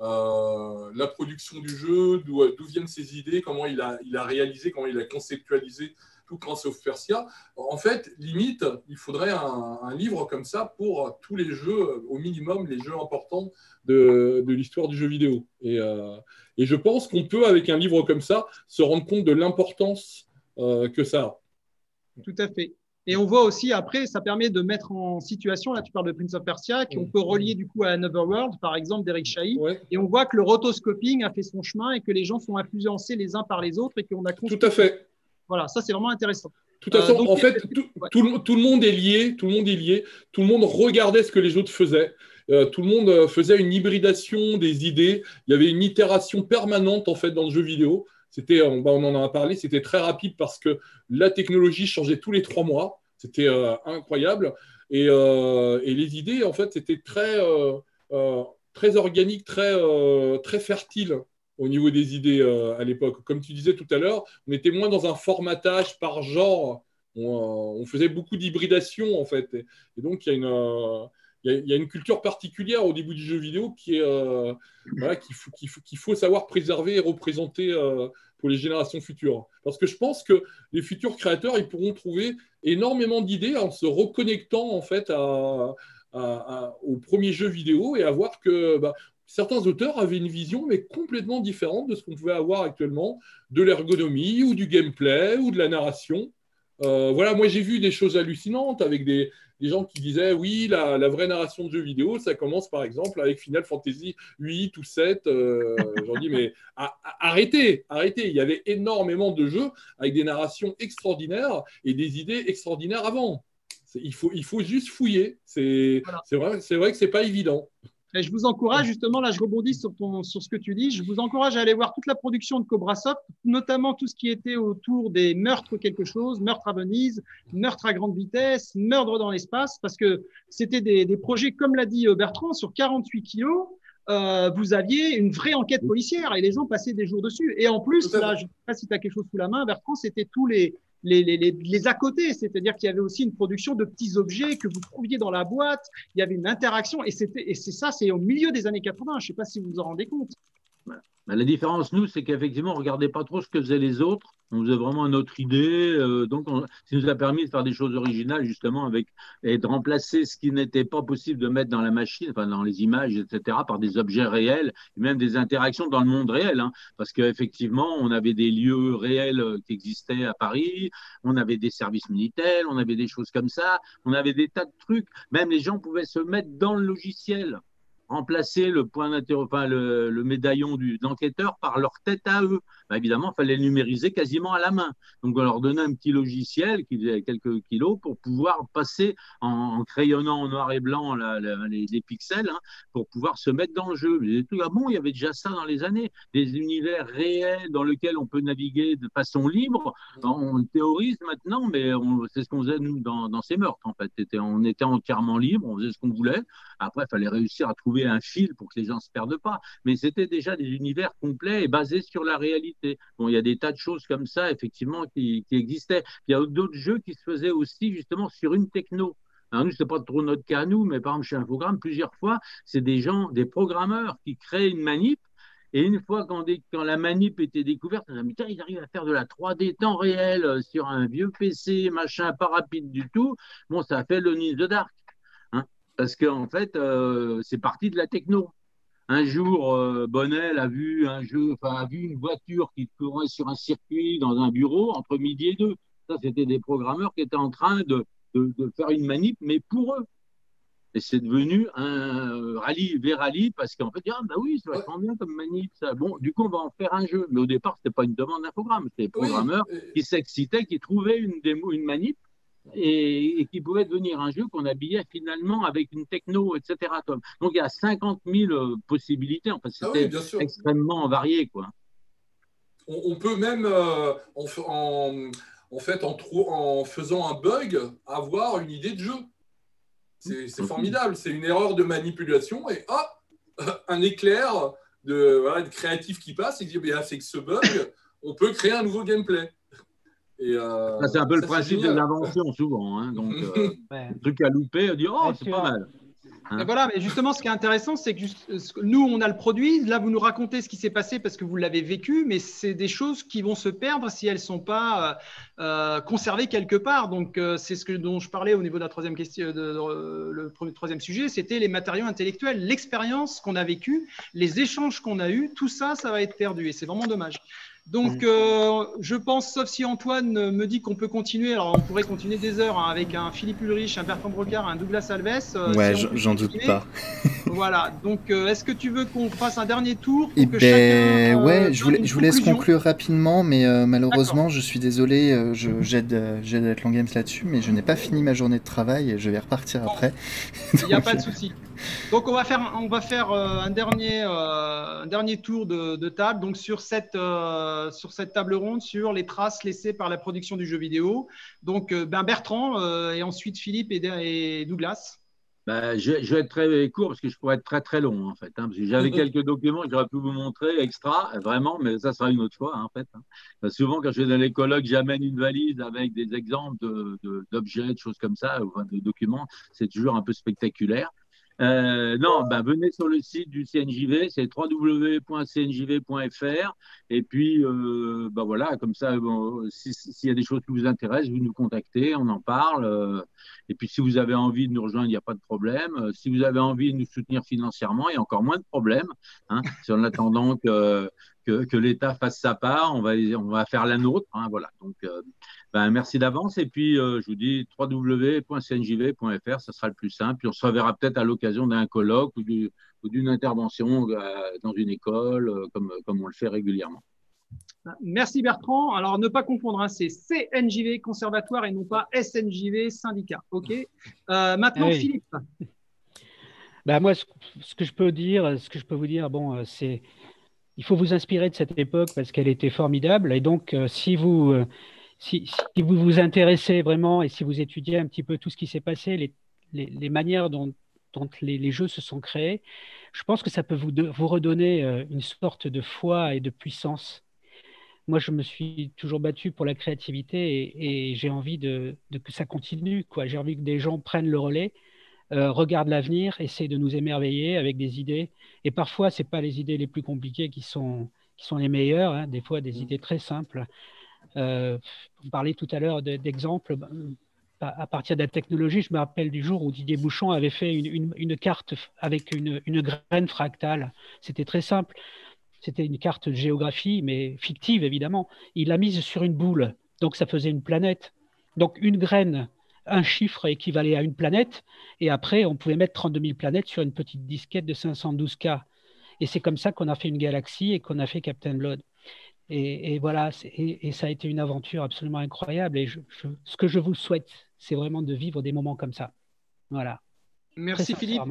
la production du jeu, d'où viennent ses idées, comment il a, réalisé, comment il a conceptualisé tout Prince of Persia. En fait, limite, il faudrait un, livre comme ça pour tous les jeux, au minimum les jeux importants de, l'histoire du jeu vidéo. Et, euh, et je pense qu'on peut, avec un livre comme ça, se rendre compte de l'importance euh, que ça a. Tout à fait. Et on voit aussi après, ça permet de mettre en situation, là tu parles de Prince of Persia, qu'on peut relier du coup à Another World, par exemple, d'Eric Chahi. Et on voit que le rotoscoping a fait son chemin et que les gens sont influencés les uns par les autres et qu'on a Tout à fait. Voilà, ça c'est vraiment intéressant. Tout à fait. Euh, en fait, tout, le monde est lié, tout le monde est lié, tout le monde regardait ce que les autres faisaient. Euh, tout le monde euh, faisait une hybridation des idées. Il y avait une itération permanente en fait dans le jeu vidéo. C'était, on, on en a parlé, c'était très rapide parce que la technologie changeait tous les trois mois. C'était euh, incroyable. Et, euh, et, les idées, en fait, c'était très. Euh, très organique, très, très fertile au niveau des idées à l'époque. Comme tu disais tout à l'heure, on était moins dans un formatage par genre. On, faisait beaucoup d'hybridation, en fait. Et, donc, il y a une il y, a une culture particulière au début du jeu vidéo qui est euh, qu'il faut, qu'il faut, savoir préserver et représenter euh, pour les générations futures. Parce que je pense que les futurs créateurs ils pourront trouver énormément d'idées en se reconnectant en fait à, au premier jeu vidéo et à voir que bah, certains auteurs avaient une vision mais complètement différente de ce qu'on pouvait avoir actuellement de l'ergonomie ou du gameplay ou de la narration. Euh, voilà, moi j'ai vu des choses hallucinantes avec des, des gens qui disaient oui, la, vraie narration de jeux vidéo, ça commence par exemple avec Final Fantasy 8 ou 7. Euh, J'en dis, mais arrêtez, arrêtez. Il y avait énormément de jeux avec des narrations extraordinaires et des idées extraordinaires avant. Il faut, il faut juste fouiller. C'est vrai, vrai que c'est pas évident. Et je vous encourage, justement, là je rebondis sur, ton, sur ce que tu dis, je vous encourage à aller voir toute la production de Cobra Soft, notamment tout ce qui était autour des meurtres quelque chose, meurtres à Venise, meurtres à grande vitesse, meurtres dans l'espace, parce que c'était des, des, projets, comme l'a dit euh, Bertrand, sur 48 kilos, euh, vous aviez une vraie enquête policière et les gens passaient des jours dessus. Et en plus, là, je ne sais pas si tu as quelque chose sous la main, Bertrand, c'était tous les, les, les, les, à côté, c'est-à-dire qu'il y avait aussi une production de petits objets que vous trouviez dans la boîte, il y avait une interaction, et, et c'est ça, c'est au milieu des années 80, je ne sais pas si vous vous en rendez compte. Bah, la différence, nous, c'est qu'effectivement, on ne regardait pas trop ce que faisaient les autres. On faisait vraiment notre idée. Euh, donc, ça nous a permis de faire des choses originales, justement, avec, et de remplacer ce qui n'était pas possible de mettre dans la machine, enfin, dans les images, etc., par des objets réels, et même des interactions dans le monde réel. Hein. parce qu'effectivement, on avait des lieux réels euh, qui existaient à Paris, on avait des services militaires, on avait des choses comme ça, on avait des tas de trucs. Même les gens pouvaient se mettre dans le logiciel remplacer le point enfin, le, médaillon du, de l'enquêteur par leur tête à eux. Bah, évidemment, il fallait le numériser quasiment à la main. Donc, on leur donnait un petit logiciel qui faisait quelques kilos pour pouvoir passer en, crayonnant en noir et blanc les, pixels hein, pour pouvoir se mettre dans le jeu. Mais, ah bon, il y avait déjà ça dans les années, des univers réels dans lesquels on peut naviguer de façon libre. On théorise maintenant, mais c'est ce qu'on faisait nous dans, dans, ces meurtres en fait. on était entièrement libre, on faisait ce qu'on voulait. Après, il fallait réussir à trouver un fil pour que les gens ne se perdent pas. Mais c'était déjà des univers complets et basés sur la réalité. Bon, il y a des tas de choses comme ça, effectivement, qui, existaient. il y a d'autres jeux qui se faisaient aussi, justement, sur une techno. Alors nous, ce n'est pas trop notre cas, nous, mais par exemple, chez Infogrames, plusieurs fois, c'est des gens, des programmeurs qui créent une manip et une fois quand, la manip était découverte, on a dit, ils arrivent à faire de la 3D temps réel euh, sur un vieux PC, machin, pas rapide du tout. Bon, ça a fait le Ninja Dark. Parce qu'en en fait, euh, c'est parti de la techno. Un jour, euh, Bonnel a vu un jeu, a vu une voiture qui courait sur un circuit dans un bureau entre midi et deux. Ça, c'était des programmeurs qui étaient en train de, de, faire une manip, mais pour eux. Et c'est devenu un rallye vers rallye parce qu'en fait, ah, bah oui, ça va bien comme manip. Ça. Bon, du coup, on va en faire un jeu. Mais au départ, ce n'était pas une demande d'infogramme. C'était des programmeurs qui s'excitaient, qui trouvaient une démo, une manip et, qui pouvait devenir un jeu qu'on habillait finalement avec une techno, etc. Donc il y a 50 000 euh, possibilités. Enfin, ah c'était extrêmement varié, quoi. On, peut même, euh, en, en, fait, en, en, faisant un bug, avoir une idée de jeu. C'est formidable. C'est une erreur de manipulation et hop, un éclair de, voilà, de créatif qui passe et dit, c'est que ce bug, on peut créer un nouveau gameplay. Euh, c'est un peu le principe de l'invention souvent. Hein, donc, euh, truc à louper, on dit oh, c'est pas mal. Hein. voilà, mais justement, ce qui est intéressant, c'est que nous, on a le produit. Là, vous nous racontez ce qui s'est passé parce que vous l'avez vécu, mais c'est des choses qui vont se perdre si elles ne sont pas euh, conservées quelque part. Donc, c'est ce que, dont je parlais au niveau de la troisième question, de, le troisième sujet, c'était les matériaux intellectuels, l'expérience qu'on a vécue, les échanges qu'on a eus, tout ça, ça va être perdu et c'est vraiment dommage. Donc, mm. euh, je pense, sauf si Antoine me dit qu'on peut continuer, alors on pourrait continuer des heures hein, avec un Philippe Ulrich, un Bertrand Brocard, un Douglas Alves. Euh, ouais, j'en doute pas. voilà, donc euh, est-ce que tu veux qu'on fasse un dernier tour Eh ben, ouais, je, voulais, je vous laisse conclure rapidement, mais malheureusement, je suis désolé, j'aide Atlan Games là-dessus, mais je n'ai pas fini ma journée de travail et je vais repartir après. Il n'y a pas de souci. Donc on va faire, on va faire euh, un, dernier, euh, un dernier tour de, table donc sur cette, euh, sur cette table ronde sur les traces laissées par la production du jeu vidéo. Donc ben Bertrand et ensuite Philippe et, et Douglas. bah, je, vais être très court parce que je pourrais être très très long en fait. Hein, parce que j'avais quelques documents que j'aurais pu vous montrer extra, vraiment, mais ça sera une autre fois en fait. Hein. souvent quand je vais dans les colloques, j'amène une valise avec des exemples d'objets, de, de, choses comme ça, ou de documents. C'est toujours un peu spectaculaire. Euh, non, ben, venez sur le site du CNJV, c'est www.cnjv.fr. Et puis, euh, ben, voilà, comme ça, s'il y a des choses qui vous intéressent, vous nous contactez, on en parle. Euh. et puis, si vous avez envie de nous rejoindre, il n'y a pas de problème. Si vous avez envie de nous soutenir financièrement, il y a encore moins de problèmes. Hein, en attendant que, que, l'État fasse sa part, on va, on va faire la nôtre. Hein, voilà. Donc, ben, merci d'avance. Et puis, euh, je vous dis www.cnjv.fr, ce sera le plus simple. Puis on se reverra peut-être à l'occasion d'un colloque ou, d'une intervention euh, dans une école, euh, comme, comme on le fait régulièrement. Merci Bertrand. Alors, ne pas confondre, hein, c'est CNJV Conservatoire et non pas SNJV Syndicat. OK Maintenant, Philippe. Bah, moi, ce, que je peux dire, ce que je peux vous dire, bon, c'est il faut vous inspirer de cette époque parce qu'elle était formidable. Et donc, si vous si, vous vous intéressez vraiment et si vous étudiez un petit peu tout ce qui s'est passé, les, manières dont, les, jeux se sont créés, je pense que ça peut vous, vous redonner euh, une sorte de foi et de puissance. Moi, je me suis toujours battu pour la créativité et, j'ai envie de, que ça continue. J'ai envie que des gens prennent le relais, euh, regardent l'avenir, essayent de nous émerveiller avec des idées. Et parfois, ce pas les idées les plus compliquées qui sont, qui sont les meilleures, hein. des fois des mmh. idées très simples. Euh, vous parlez tout à l'heure d'exemples. Ben, à partir de la technologie, je me rappelle du jour où Didier Bouchon avait fait une, carte avec une, graine fractale. C'était très simple. C'était une carte géographie, mais fictive évidemment. Il l'a mise sur une boule, donc ça faisait une planète. Donc une graine, un chiffre équivalait à une planète, et après on pouvait mettre 32 000 planètes sur une petite disquette de 512K. Et c'est comme ça qu'on a fait une galaxie et qu'on a fait Captain Blood. Et, voilà, et, ça a été une aventure absolument incroyable. Et ce que je vous souhaite, c'est vraiment de vivre des moments comme ça. Voilà. Merci Philippe.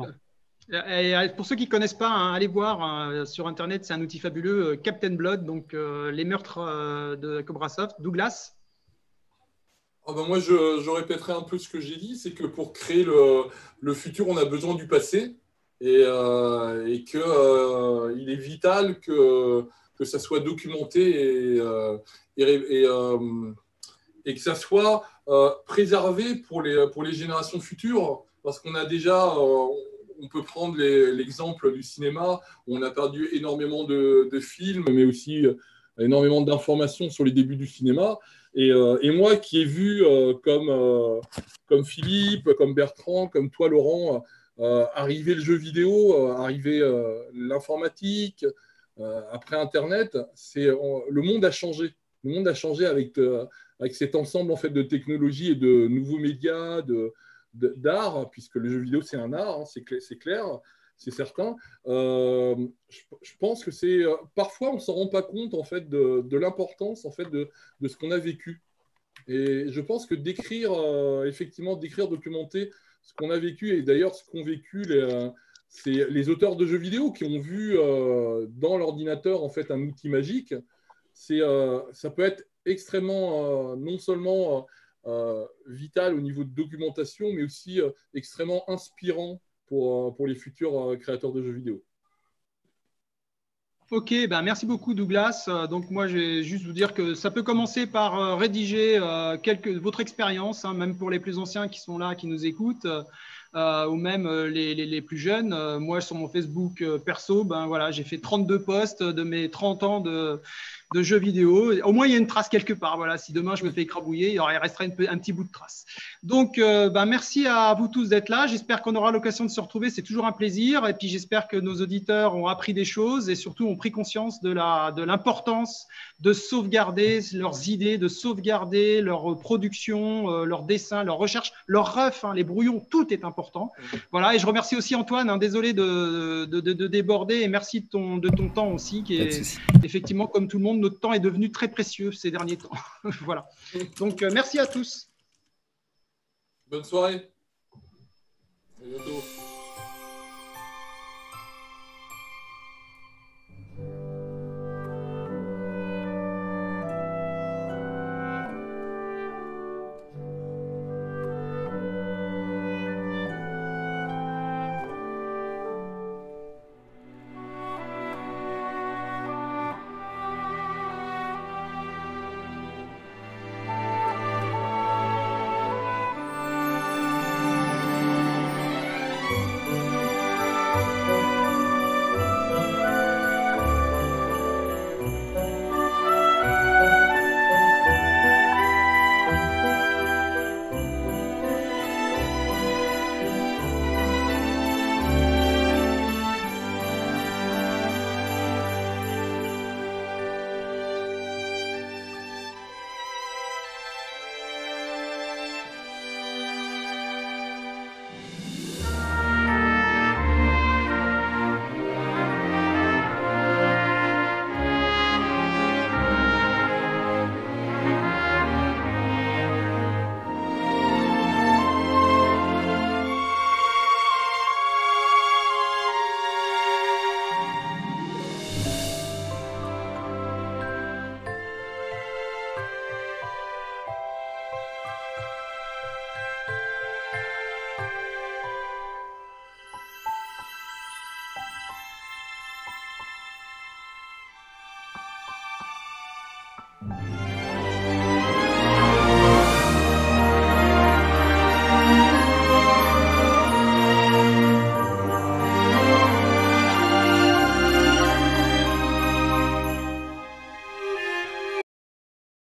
Et pour ceux qui ne connaissent pas, hein, allez voir hein, sur Internet, c'est un outil fabuleux, euh, Captain Blood, donc euh, les meurtres euh, de Cobrasoft. Douglas? Ah ben moi, je, répéterai un peu ce que j'ai dit, c'est que pour créer le, le, futur, on a besoin du passé et, et qu'il est vital que que ça soit documenté et, euh, euh, et, que ça soit euh, préservé pour les, pour les générations futures, parce qu'on a déjà, on peut prendre l'exemple du cinéma, où on a perdu énormément de, films, mais aussi énormément d'informations sur les débuts du cinéma. Et, et, moi qui ai vu, comme, comme Philippe, comme Bertrand, comme toi Laurent, arriver le jeu vidéo, arriver l'informatique, après Internet, c'est le monde a changé. Le monde a changé avec, euh, avec cet ensemble en fait de technologies et de nouveaux médias, d'art, puisque le jeu vidéo c'est un art, hein, c'est, clair, c'est certain. Euh, je, pense que c'est parfois on s'en rend pas compte en fait de, l'importance en fait de, de ce qu'on a vécu. Et je pense que d'écrire, effectivement, d'écrire, documenter ce qu'on a vécu et d'ailleurs ce qu'ont vécu les, c'est les auteurs de jeux vidéo qui ont vu euh, dans l'ordinateur en fait un outil magique. C'est, euh, ça peut être extrêmement euh, non seulement vital au niveau de documentation, mais aussi extrêmement inspirant pour, pour les futurs créateurs de jeux vidéo. Ok, ben merci beaucoup Douglas. Donc moi, je vais juste vous dire que ça peut commencer par rédiger quelques, votre expérience, hein, même pour les plus anciens qui sont là, qui nous écoutent. Euh, ou même euh, les, les, plus jeunes. Euh, moi, sur mon Facebook perso, ben voilà, j'ai fait 32 posts de mes 30 ans de, de jeux vidéo. Au moins, il y a une trace quelque part. Voilà, si demain je me fais écrabouiller, il restera un petit bout de trace. Donc, euh, ben, merci à vous tous d'être là. J'espère qu'on aura l'occasion de se retrouver. C'est toujours un plaisir. Et puis, j'espère que nos auditeurs ont appris des choses et surtout ont pris conscience de l'importance de, de sauvegarder leurs idées, de sauvegarder leur production, euh, leurs dessins, leurs recherches, leurs refs, hein, les brouillons. Tout est important. Voilà. Et je remercie aussi Antoine. Hein, désolé de, de, de, déborder et merci de ton, de ton temps aussi, qui est effectivement, comme tout le monde, notre temps est devenu très précieux ces derniers temps. voilà. Donc, euh, merci à tous. Bonne soirée.